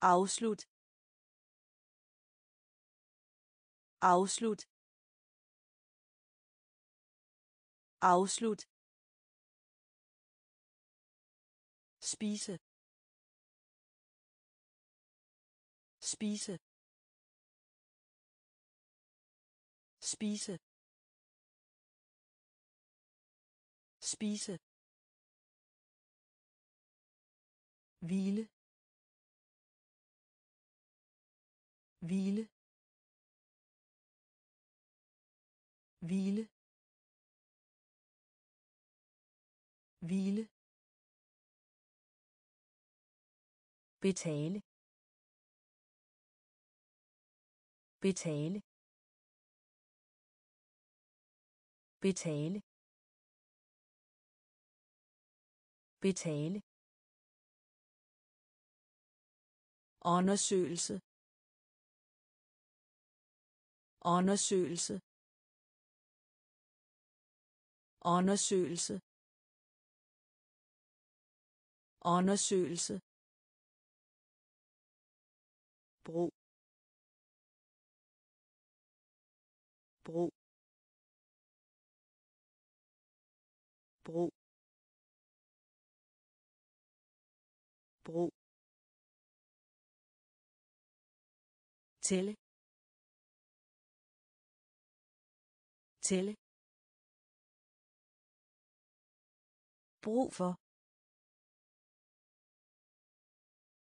Afslut. Afslut. Afslut. Spise. Spise. Spise. Spise. Hvile. Hvile. Hvile. Hvile. Betale. Betale. Betale. Betale. Undersøgelse. Undersøgelse. Undersøgelse. Undersøgelse. Bro bro bro bro tælle. Tælle. Brug for.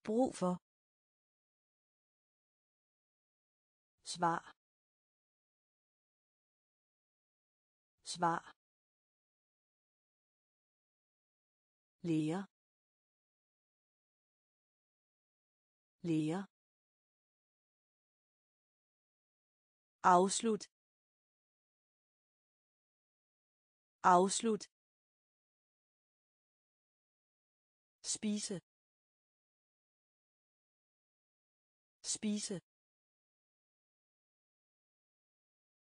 Brug for. Svar. Svar. Lære. Lære. Afslut. Afslut. Spise. Spise.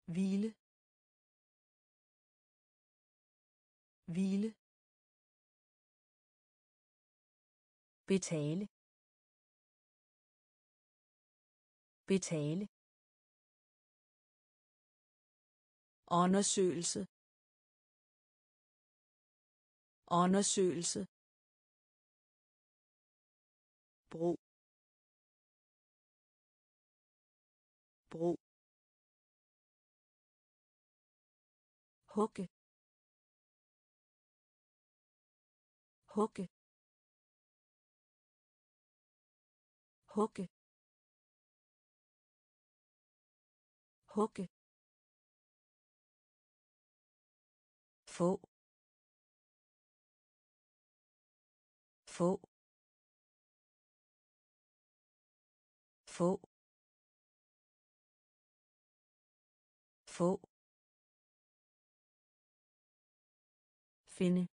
Hvile. Hvile. Betale. Betale. Undersøgelse. Undersøgelse. Bro bro hugge. Hugge. Hugge. Hugge. Få. Få. Få. Få. Finde.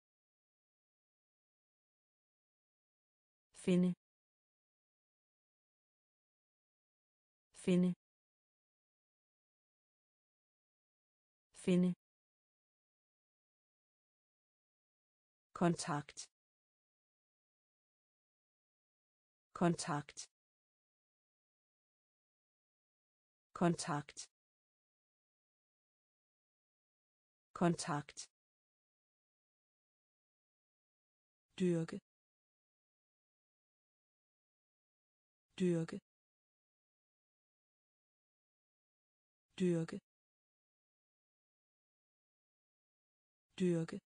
Finde. Finde. Finde. Kontakt. Kontakt. Kontakt. Kontakt. Dyrke. Dyrke. Dyrke. Dyrke.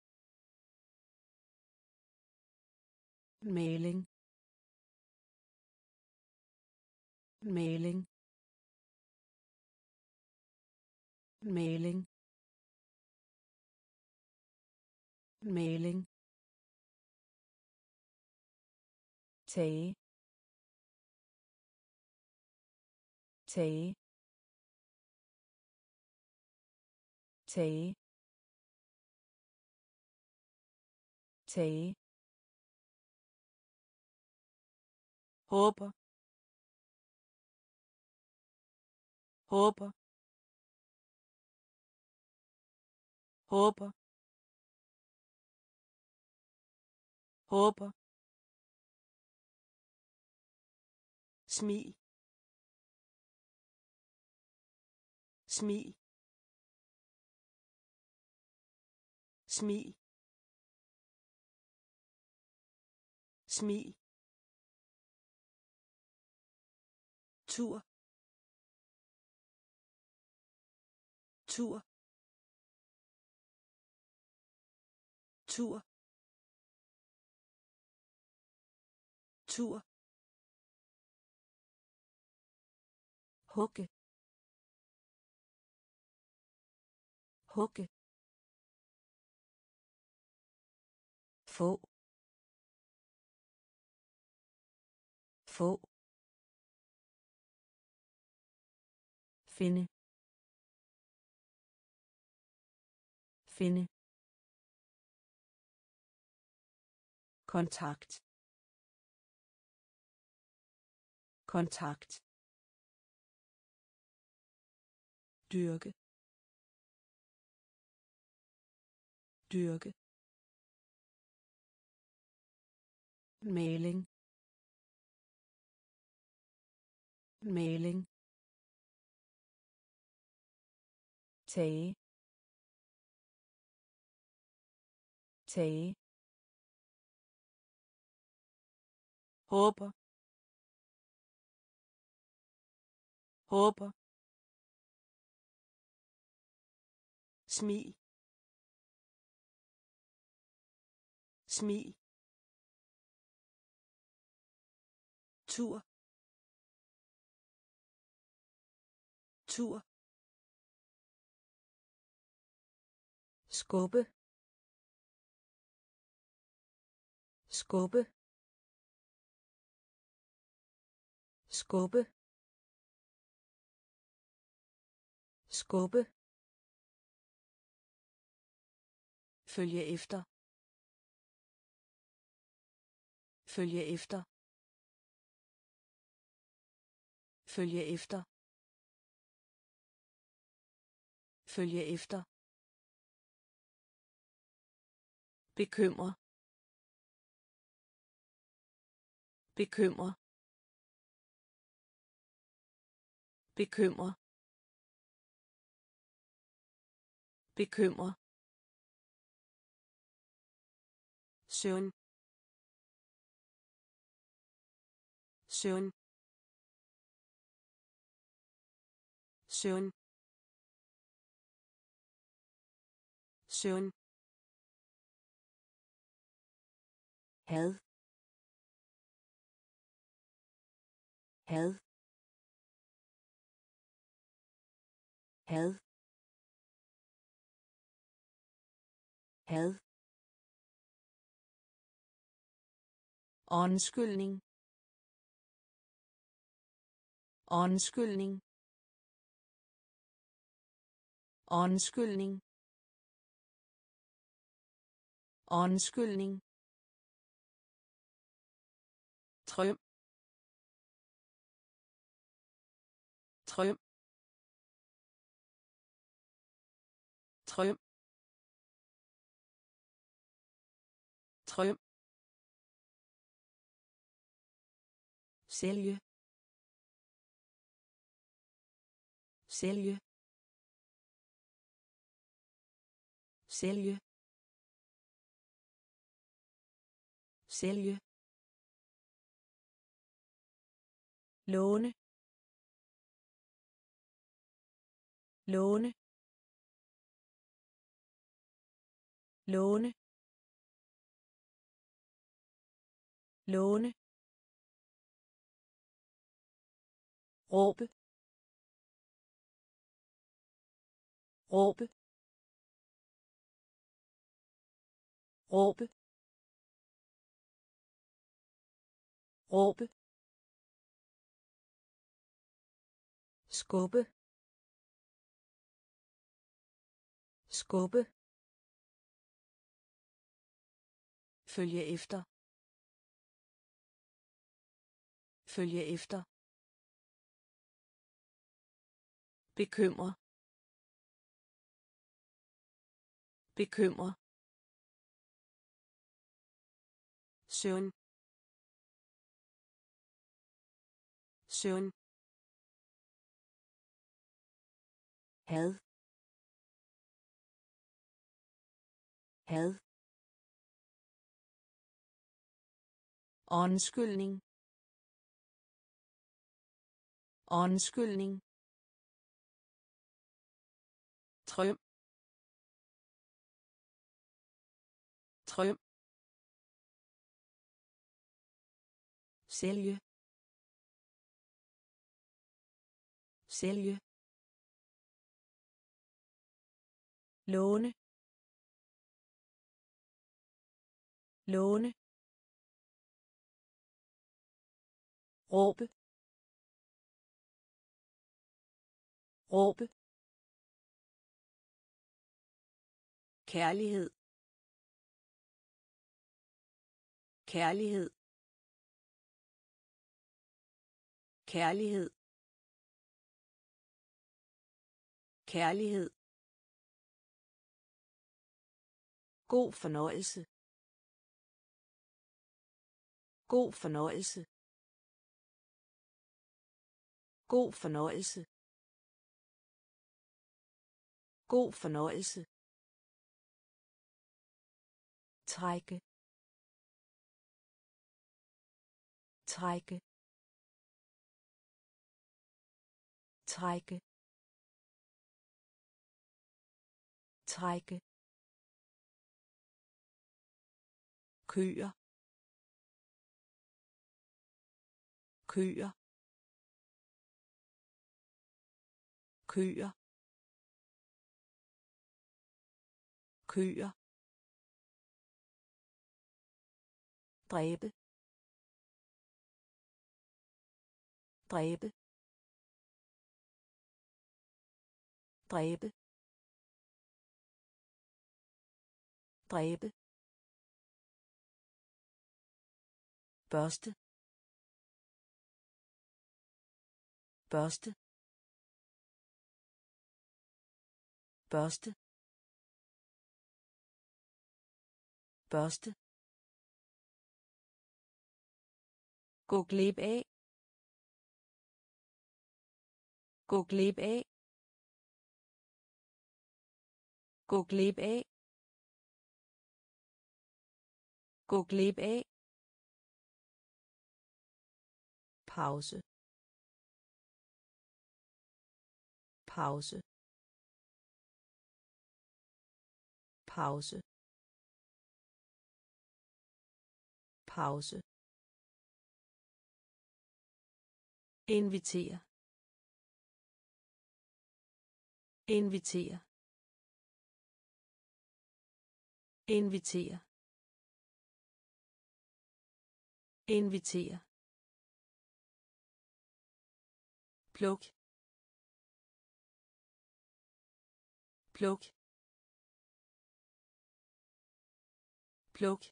Maling maling maling maling tage tage tage tage håber håber håber håber smil smil smil smil tur. Tur. Tur. Tur. Hugge. Hugge. Få. Få. Finde. Finde. Kontakt. Kontakt. Dyrke. Dyrke. Maling maling tage. Tage. Håber. Håber. Smil. Smil. Tur. Tur. Skubbe. Skubbe. Skubbe. Skubbe. Følge efter. Følge efter. Følge efter. Følge efter. Bekymre bekymre bekymre bekymre søvn. Søvn. Søvn. Søvn. Had had had had Undskyldning. Undskyldning. Undskyldning. Undskyldning. Trøm. Trøm. Trøm. Trøm. sælge sælge sælge sælge låne låne låne låne. Råbe. Råbe. Råbe. Råbe. Skubbe. Skubbe. Følge efter. Følge efter. Bekymre. Bekymre. Søn søn had had Undskyldning. Undskyldning. Trøm. Trøm. sælge sælge låne. Låne. Råbe. Råbe. Kærlighed. Kærlighed. Kærlighed. Kærlighed. God fornøjelse. God fornøjelse. God fornøjelse. God fornøjelse. trække trække trække trække køer. Køer. Køer. Køer. Dræbe. Dræbe. Dræbe. Dræbe. Børste. Børste. Børste. Børste. Gå glip af. Gå glip af. Gå glip af. Gå glip af. Pause. Pause. Pause. Pause. Invitere. Invitere. Invitere. Invitere. Pluk. Pluk. Pluk.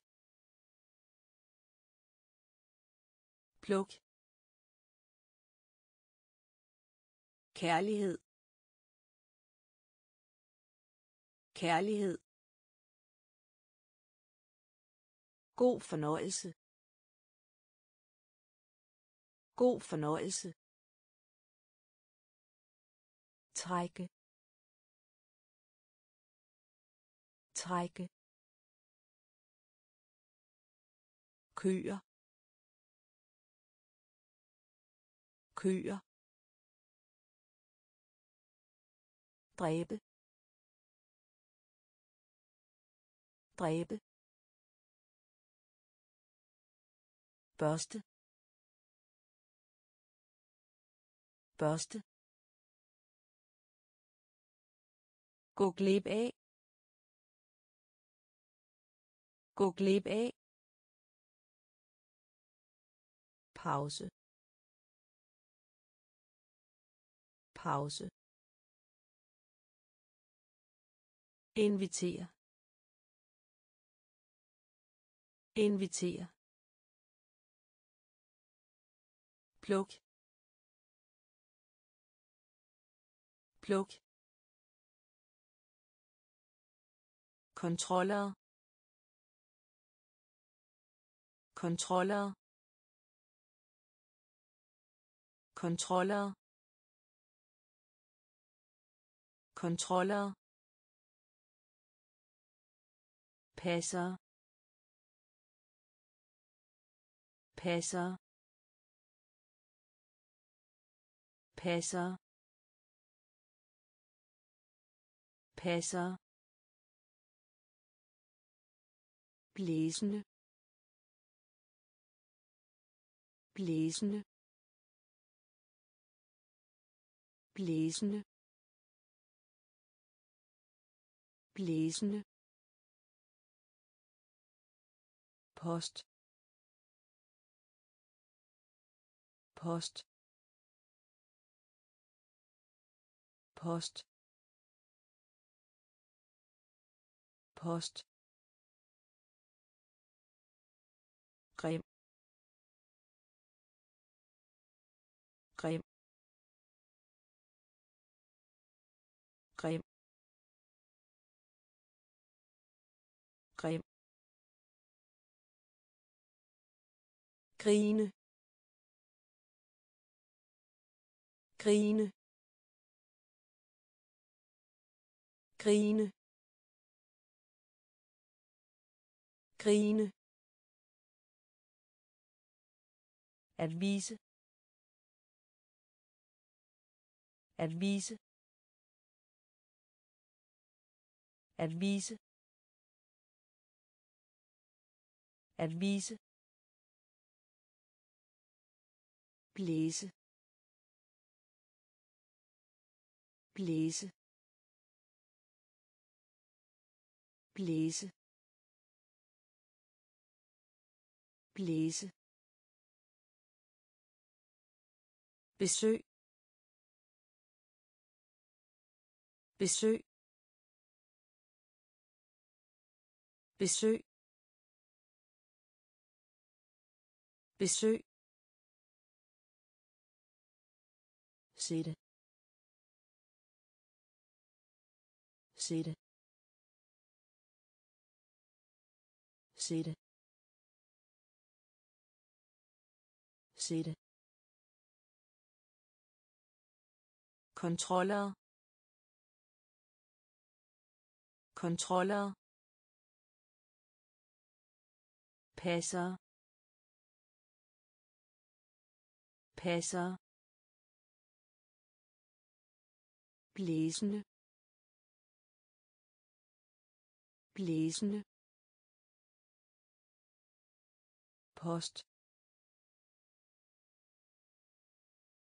Pluk. Kærlighed. Kærlighed. God fornøjelse. God fornøjelse trække. Trække. Køer. Køer. Dræbe. Dræbe. Børste. Børste. Gå glip af. Gå glip af. Pause. Pause. Inviter. Inviter. pluk. Pluk. Kontroller kontroller kontroller kontroller passer passer passer passer blæsende. Blæsende. Blæsende. Blæsende. Post. Post. Post. Post grim grim grim grim grine. Grine. Grine. Grine. At vise. At vise. At vise. At vise. Blæse. Blæse. Blæse. Blæse. Besøg. Besøg. Besøg. Besøg. Sætte. Sætte. Sætte. Sætte. Kontroller. Kontroller. Passer. Passer. Blæsende. Blæsende. Post.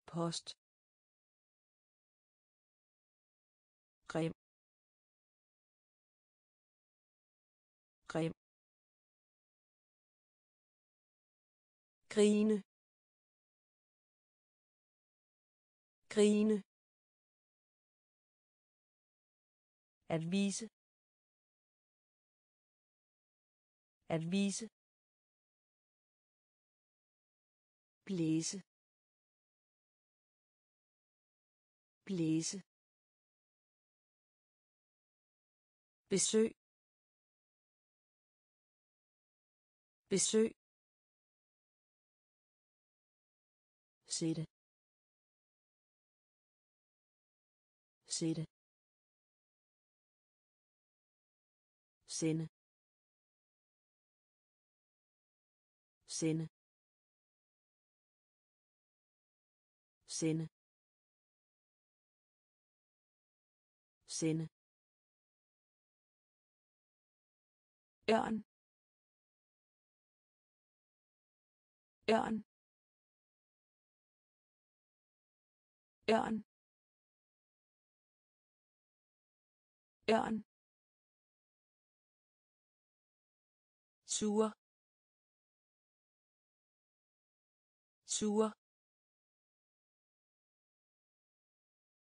Post. Grim grim grine. Grine. At vise. At vise. Blæse. Blæse. Besøg. Besøg. Sætte. Sætte. Sende. Sende. Sende. Sende. Ørn. Ørn. Ørn. Ørn. Sur sur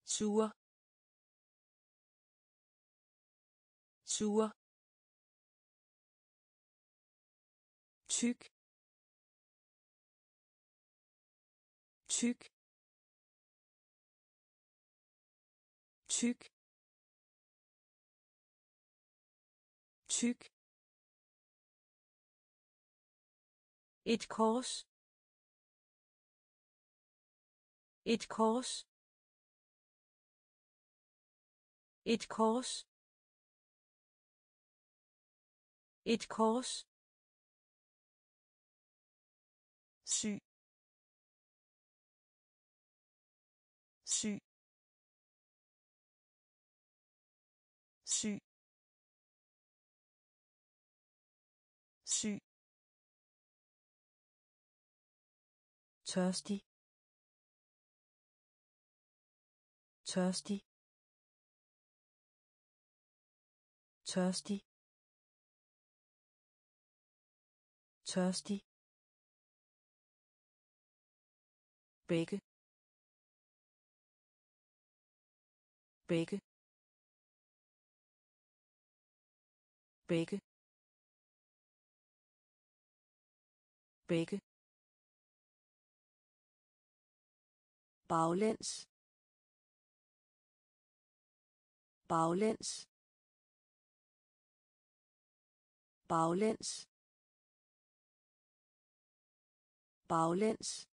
sur sur tyk tyk tyk tyk Et kors. Et kors. Et kors. Et kors. Syg. Syg. Syg. Syg. Tørstig. Tørstig. Tørstig. Tørstig. Begge begge begge begge baglæns. Baglæns. Baglæns. Baglæns.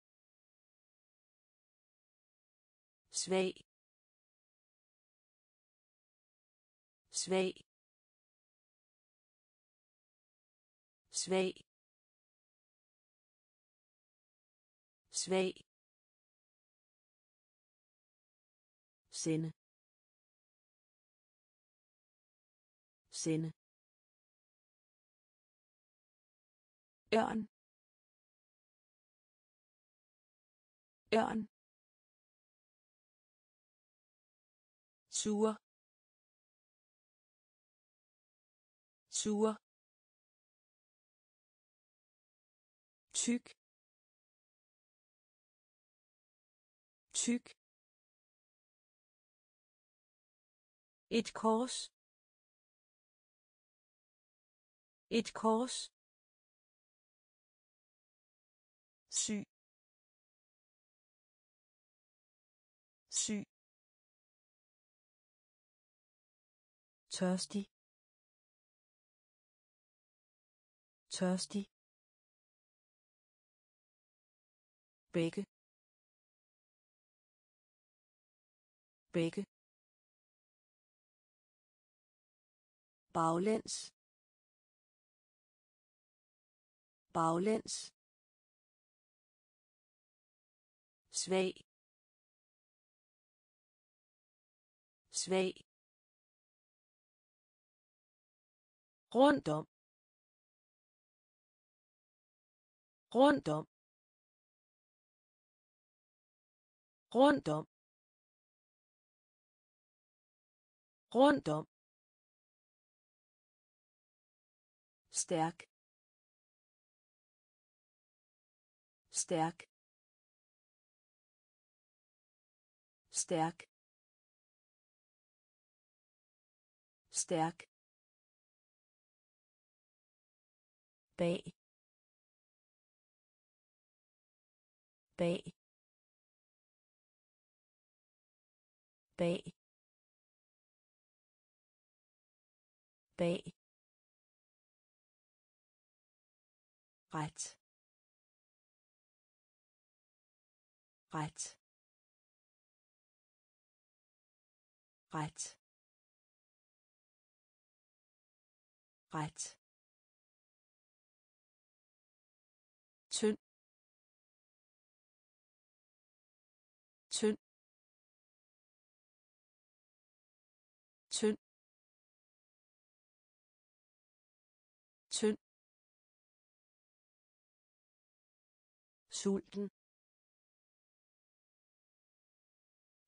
Svag svag svag svag sende sende ørn ørn sure. Sure. Tyk. Tyk. Et kors. Et kors. Syg. Tørstig. Tørstig. Begge begge baglæns. Baglæns. Svag. Svag. Rundt om rundt om rundt om rundt om bag bag bag bag ret. Ret. Ret. Ret sulten.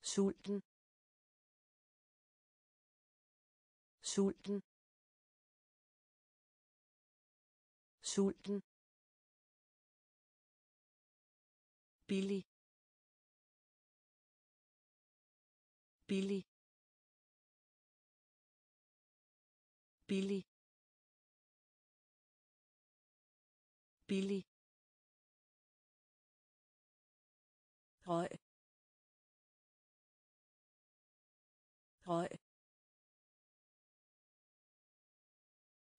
Sulten. Sulten. Sulten. Billig. Billig. Billig. Billig. Røg røg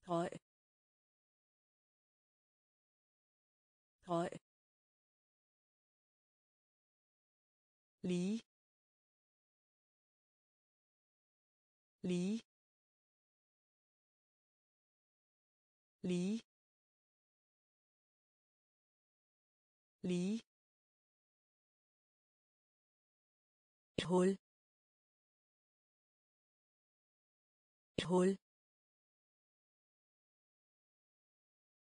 røg røg lige lige lige lige et hul et hul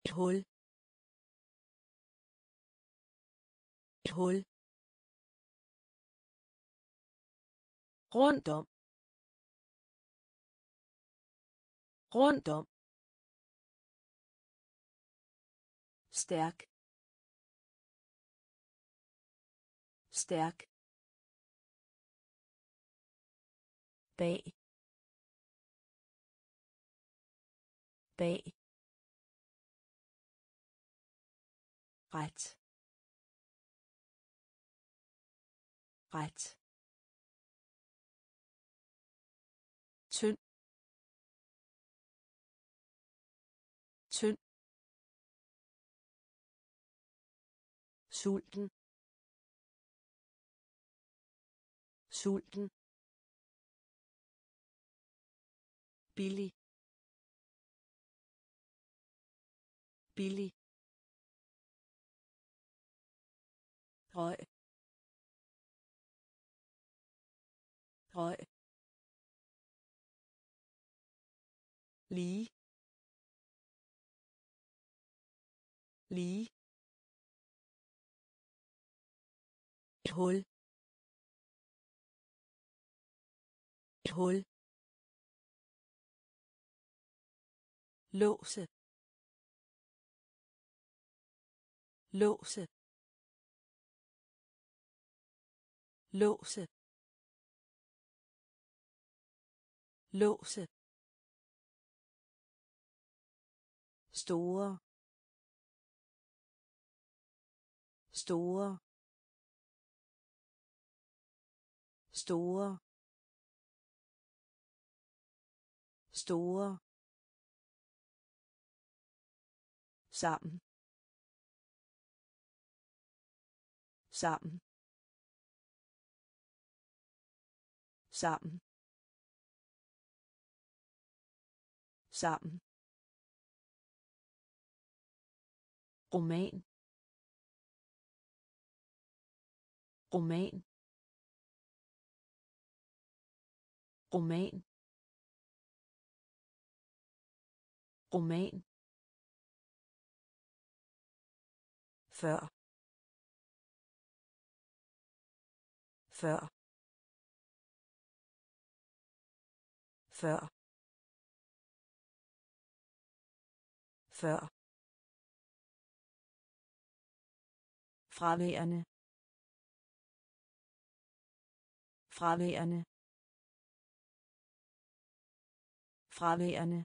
et hul et hul bag. Bag. Ret. Ret. Tynd. Tynd. Sulten. Sulten. Billig. Billig. Røg røg lige. Lige. Et hul. Et hul. Låse. Låse. Låse. Låse. Store. Store. Store. Store. Sammen. Sammen. Sammen. Sammen. Roman. Roman. Roman. Roman. Før. Før. Før. Før. Fraværende. Fraværende. Fraværende.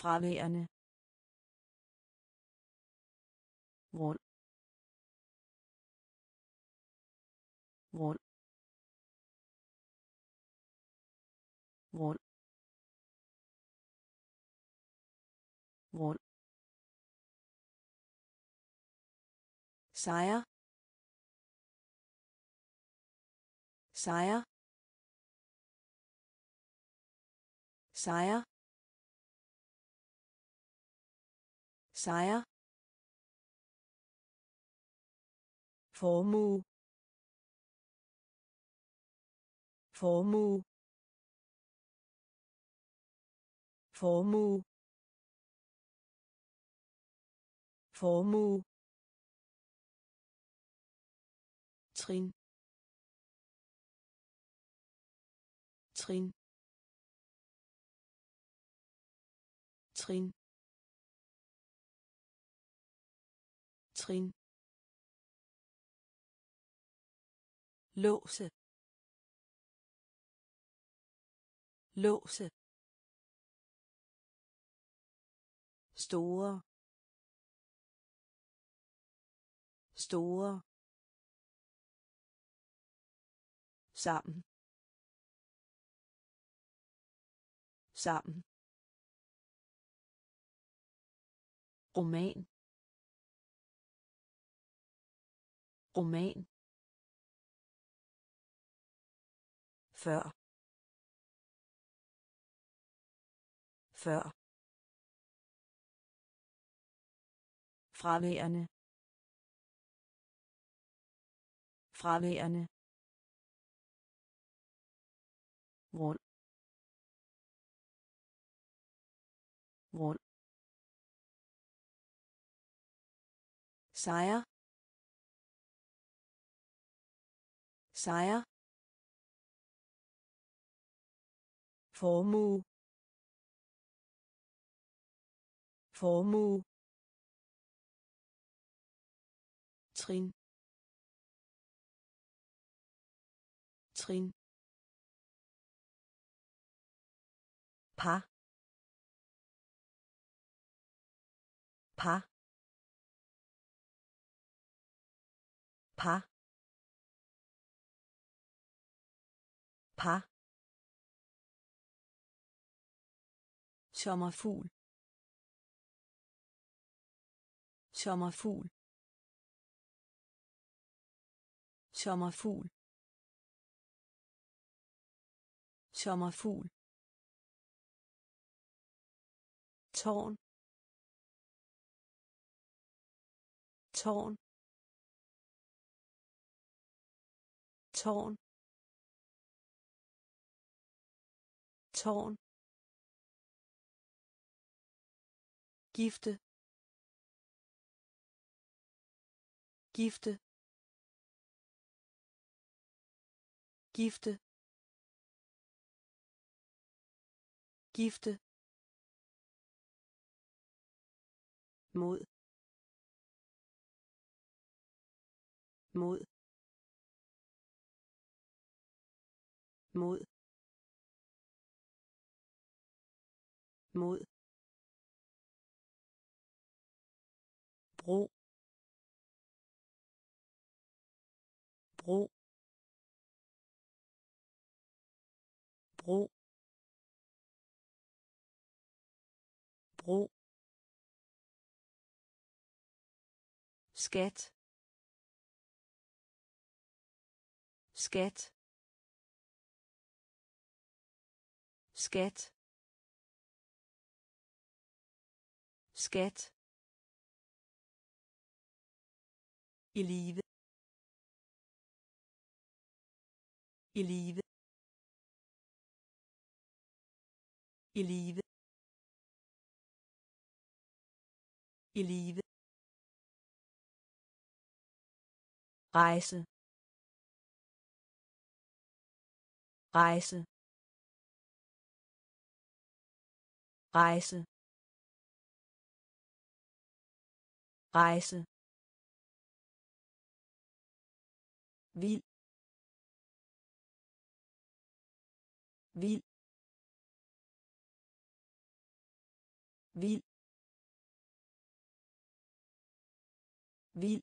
Fraværende. wohl wohl wohl wohl Sire. Sire. Sire. Sire. Formue. Formue. Formue. Formue. Trin. Trin. Trin. Trin låse. Låse. Store. Store. Sammen. Sammen. Roman. Roman. Før. Før. Fraværende. Fraværende. Grund grund sejr. Sejr. Formue formue trin trin par par par par sommerfugl. Sommerfugl. Sommerfugl. Sommerfugl. Tårn. Tårn. Tårn. Tårn. Gifte. Gifte. Gifte. Gifte. Mod. Mod. Mod. Mod. Bro bro bro bro skat. Skat. Skat. Skat. I live. I live. I live. I live. Rejse. Rejse. Rejse. Rejse. Vild. Vild. Vild. Vild.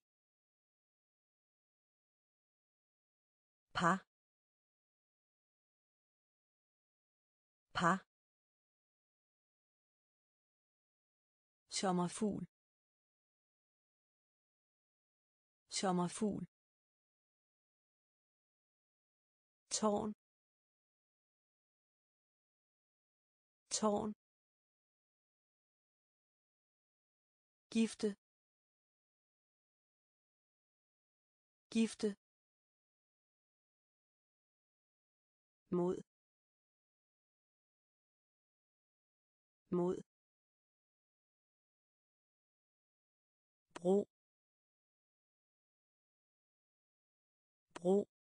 Par. Par. Sommerfugl. Sommerfugl. Tårn. Tårn. Gifte. Gifte. Mod. Mod. Bro. Bro.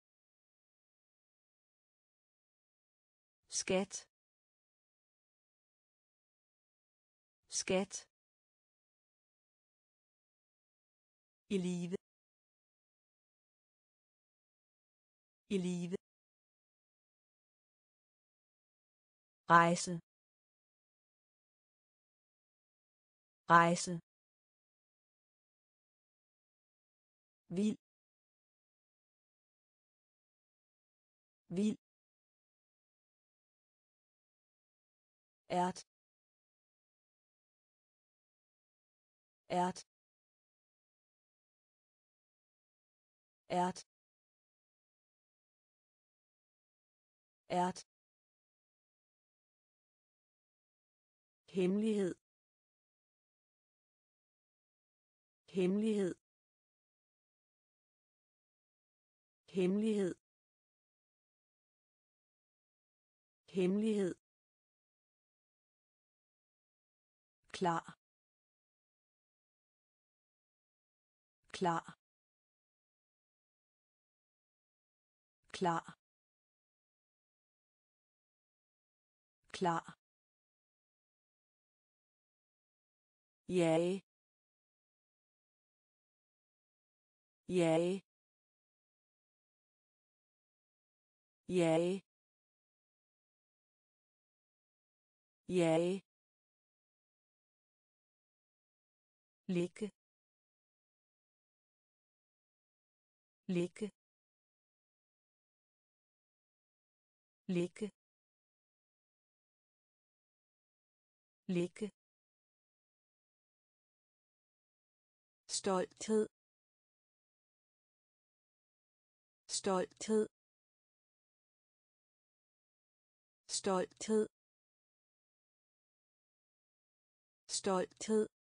Skat. Skat. I live. I live. Rejse. Rejse. Vild. Vild. Ært ært ært ært hemmelighed. Hemmelighed. Hemmelighed. Hemmelighed. Klar. Klar. Klar. Klar. Jage jage jage jage ligge ligge ligge ligge stolthed. Stolthed. Stolthed. Stolthed.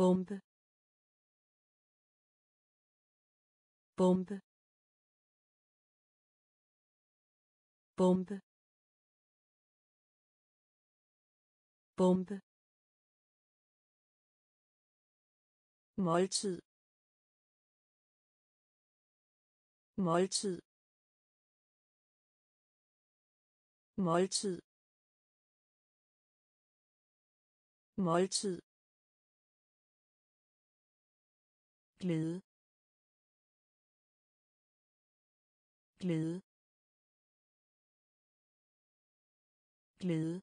Bombe. Bombe. Bombe. Bombe. Måltid. Måltid. Måltid. Måltid. Glæde. Glæde. Glæde.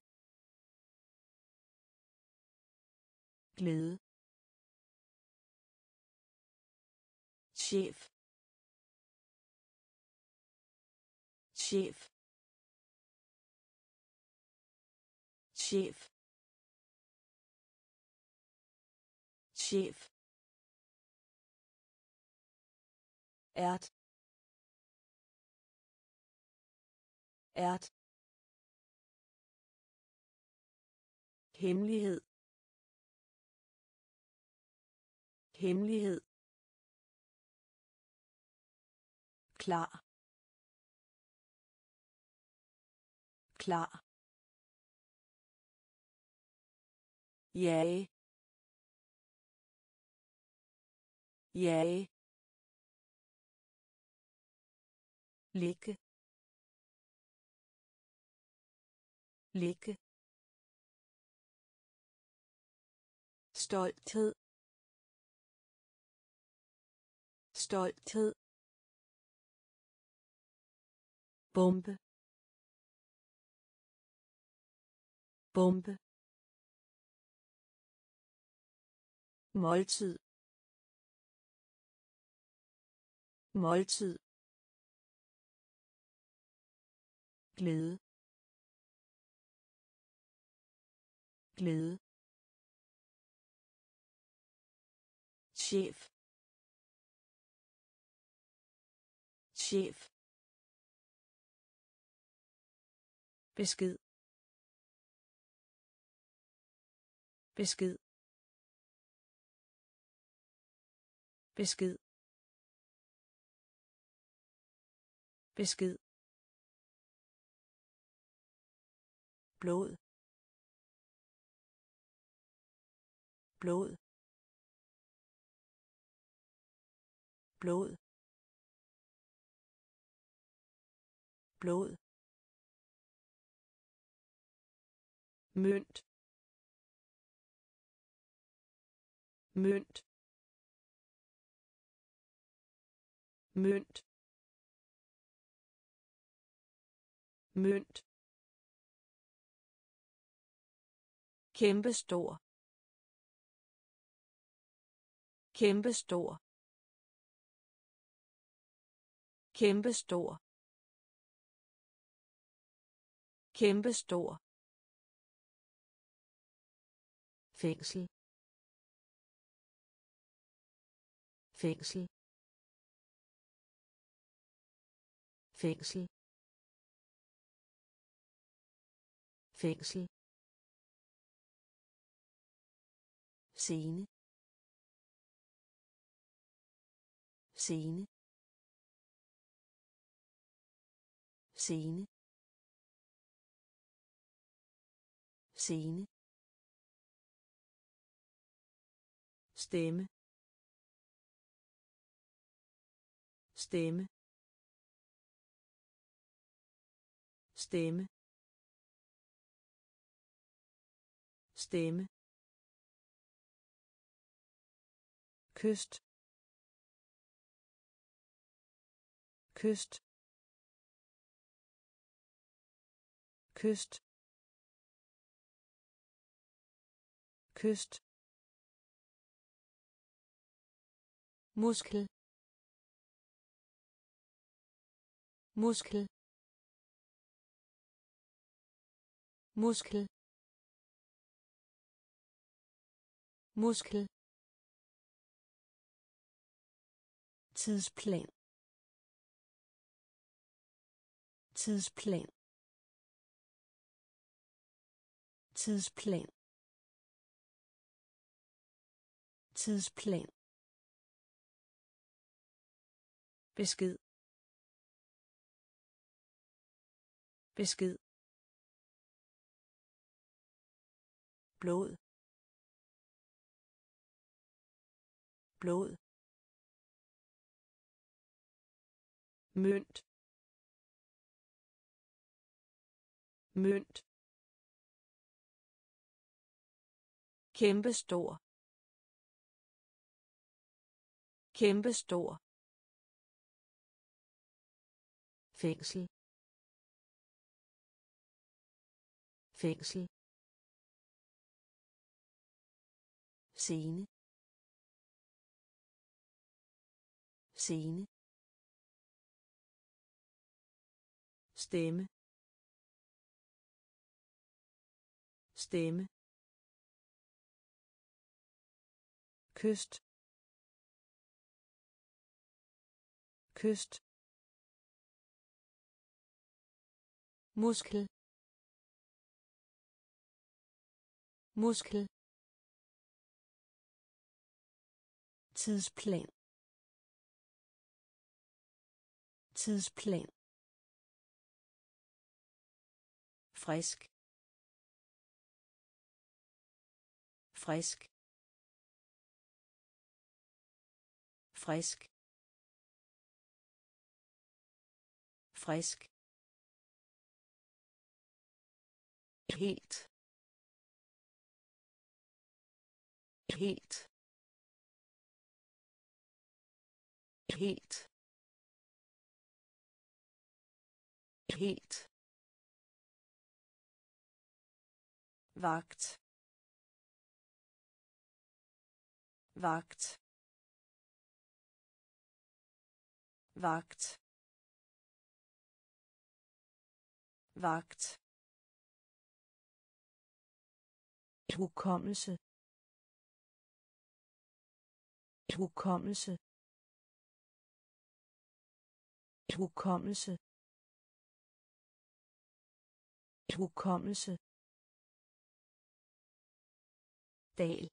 Glæde. Chef. Chef. Chef. Chef. Erd Erd hemmelighed. Hemmelighed. Klar. Klar. Jage. Jage. Ligge ligge stolthed. Stolthed. Bombe. Bombe. Måltid. Måltid. Glæde. Glæde. Chef. Chef. Besked. Besked. Besked. Besked. Blod. Blod. Blod. Blod. Mønt. Mønt. Mønt. Mønt. Kæmpestor. Kæmpestor. Kæmpestor. Kæmpestor. Fængsel. Fængsel. Fængsel. Fængsel. Scene. Scene. Scene. Scene. Stemme. Stemme. Stemme. Stemme. Kyst kyst kyst kyst muskel muskel. Muskel muskel tidsplan. Tidsplan. Tidsplan. Tidsplan. Besked. Besked. Blod. Blod. Mønt. Mønt. Kæmpestor. Kæmpestor. Fængsel. Fængsel. Scene. Scene. Stemme. Stemme. Kyst. Kyst. Muskel. Muskel. Tidsplan. Tidsplan. Frisk. Frisk. Frisk. Frisk. Helt helt helt helt vagt. Vagt. Vagt. Vagt. Hukommelse. Hukommelse. Hukommelse. Hukommelse. Dal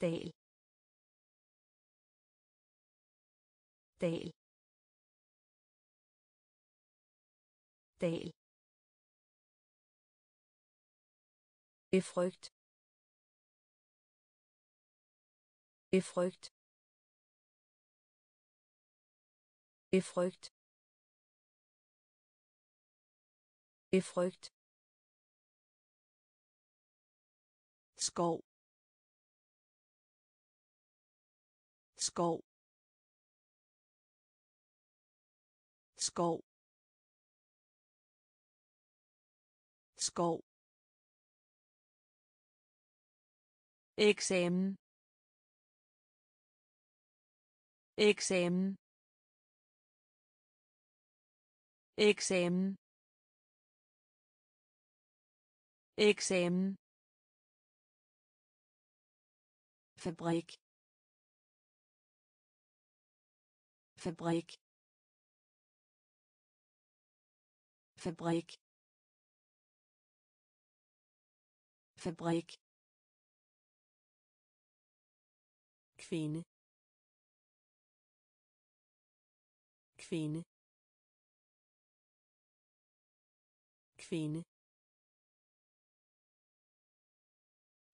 dal dal dal Befrygt. Befrygt. Befrygt. Befrygt. Skov. Skov. Skov. Skov. Eksamen. Eksamen. Eksamen. Eksamen. Fabrik. Fabrik. Fabrik. Fabrik. Kvinde. Kvinde. Kvinde.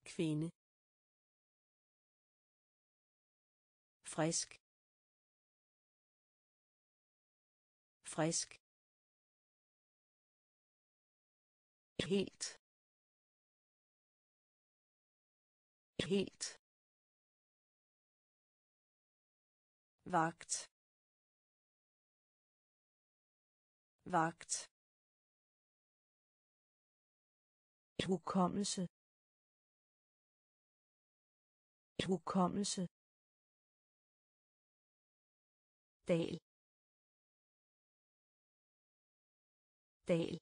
Kvinde. Frisk. Frisk. Helt. Helt. Vagt. Vagt. Hukommelse. Hukommelse. Dal. Dal.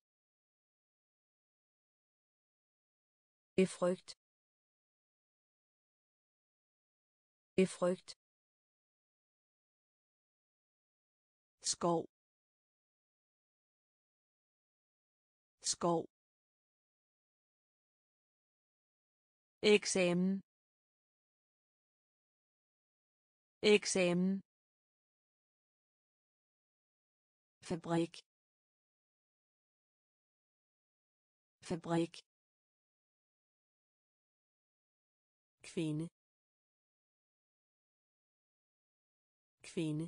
Befrygt. Befrygt. Skov. Skov. Eksamen. Eksamen. Fabrik. Fabrik. Kvinde. Kvinde.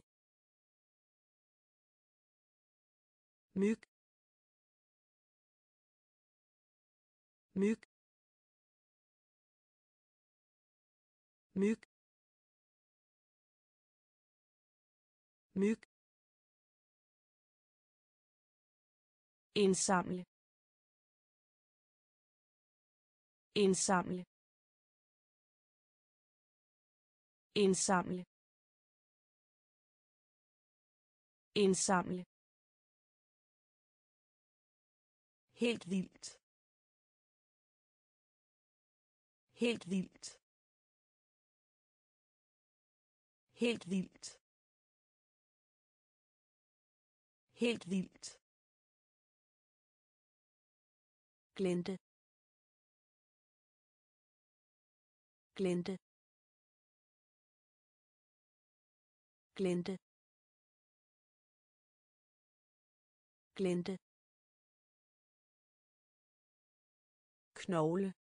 Myg. Myg. Myg. Myg indsamle. Indsamle. Indsamle. Indsamle. Helt vildt. Helt vildt. Helt vildt. Helt vildt. Glente glente glente glente knogle.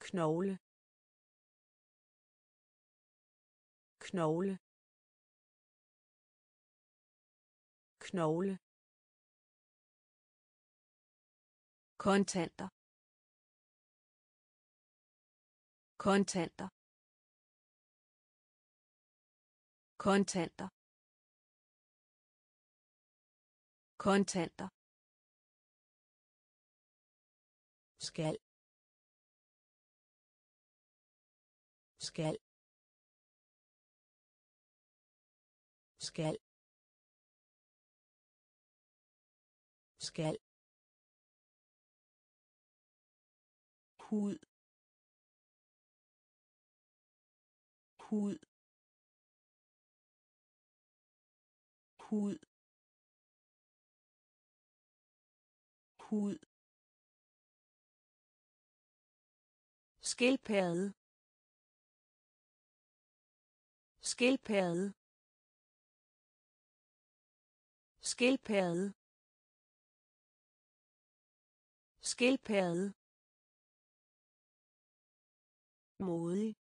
Knogle. Knogle. Knogle kontanter. Kontanter. Kontanter. Kontanter. Skal. Skal. Skal. Skal. Hud. Hud. Hud. Hud. Skildpadde. Skildpadde. Skildpadde. Skildpadde modig.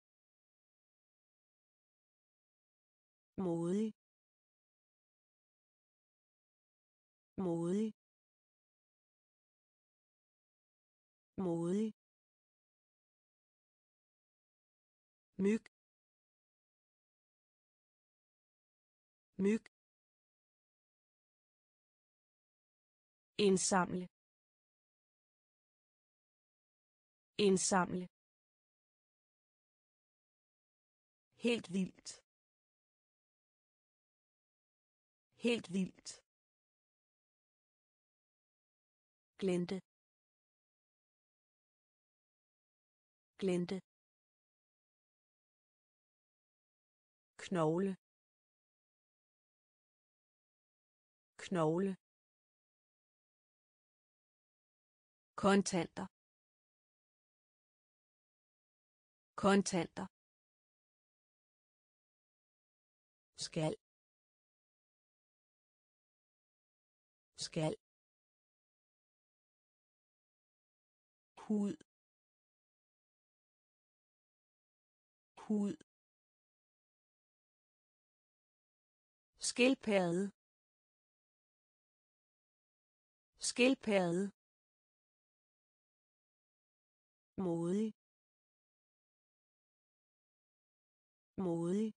Modig. Modig. Modig. Myg. Myg. Indsamle. Indsamle. Helt vildt. Helt vildt. Glente. Glente. Knogle. Knogle. Kontanter. Kontanter. Skal. Skal. Hud. Hud. Skildpadde. Skildpadde. Modig. Modig.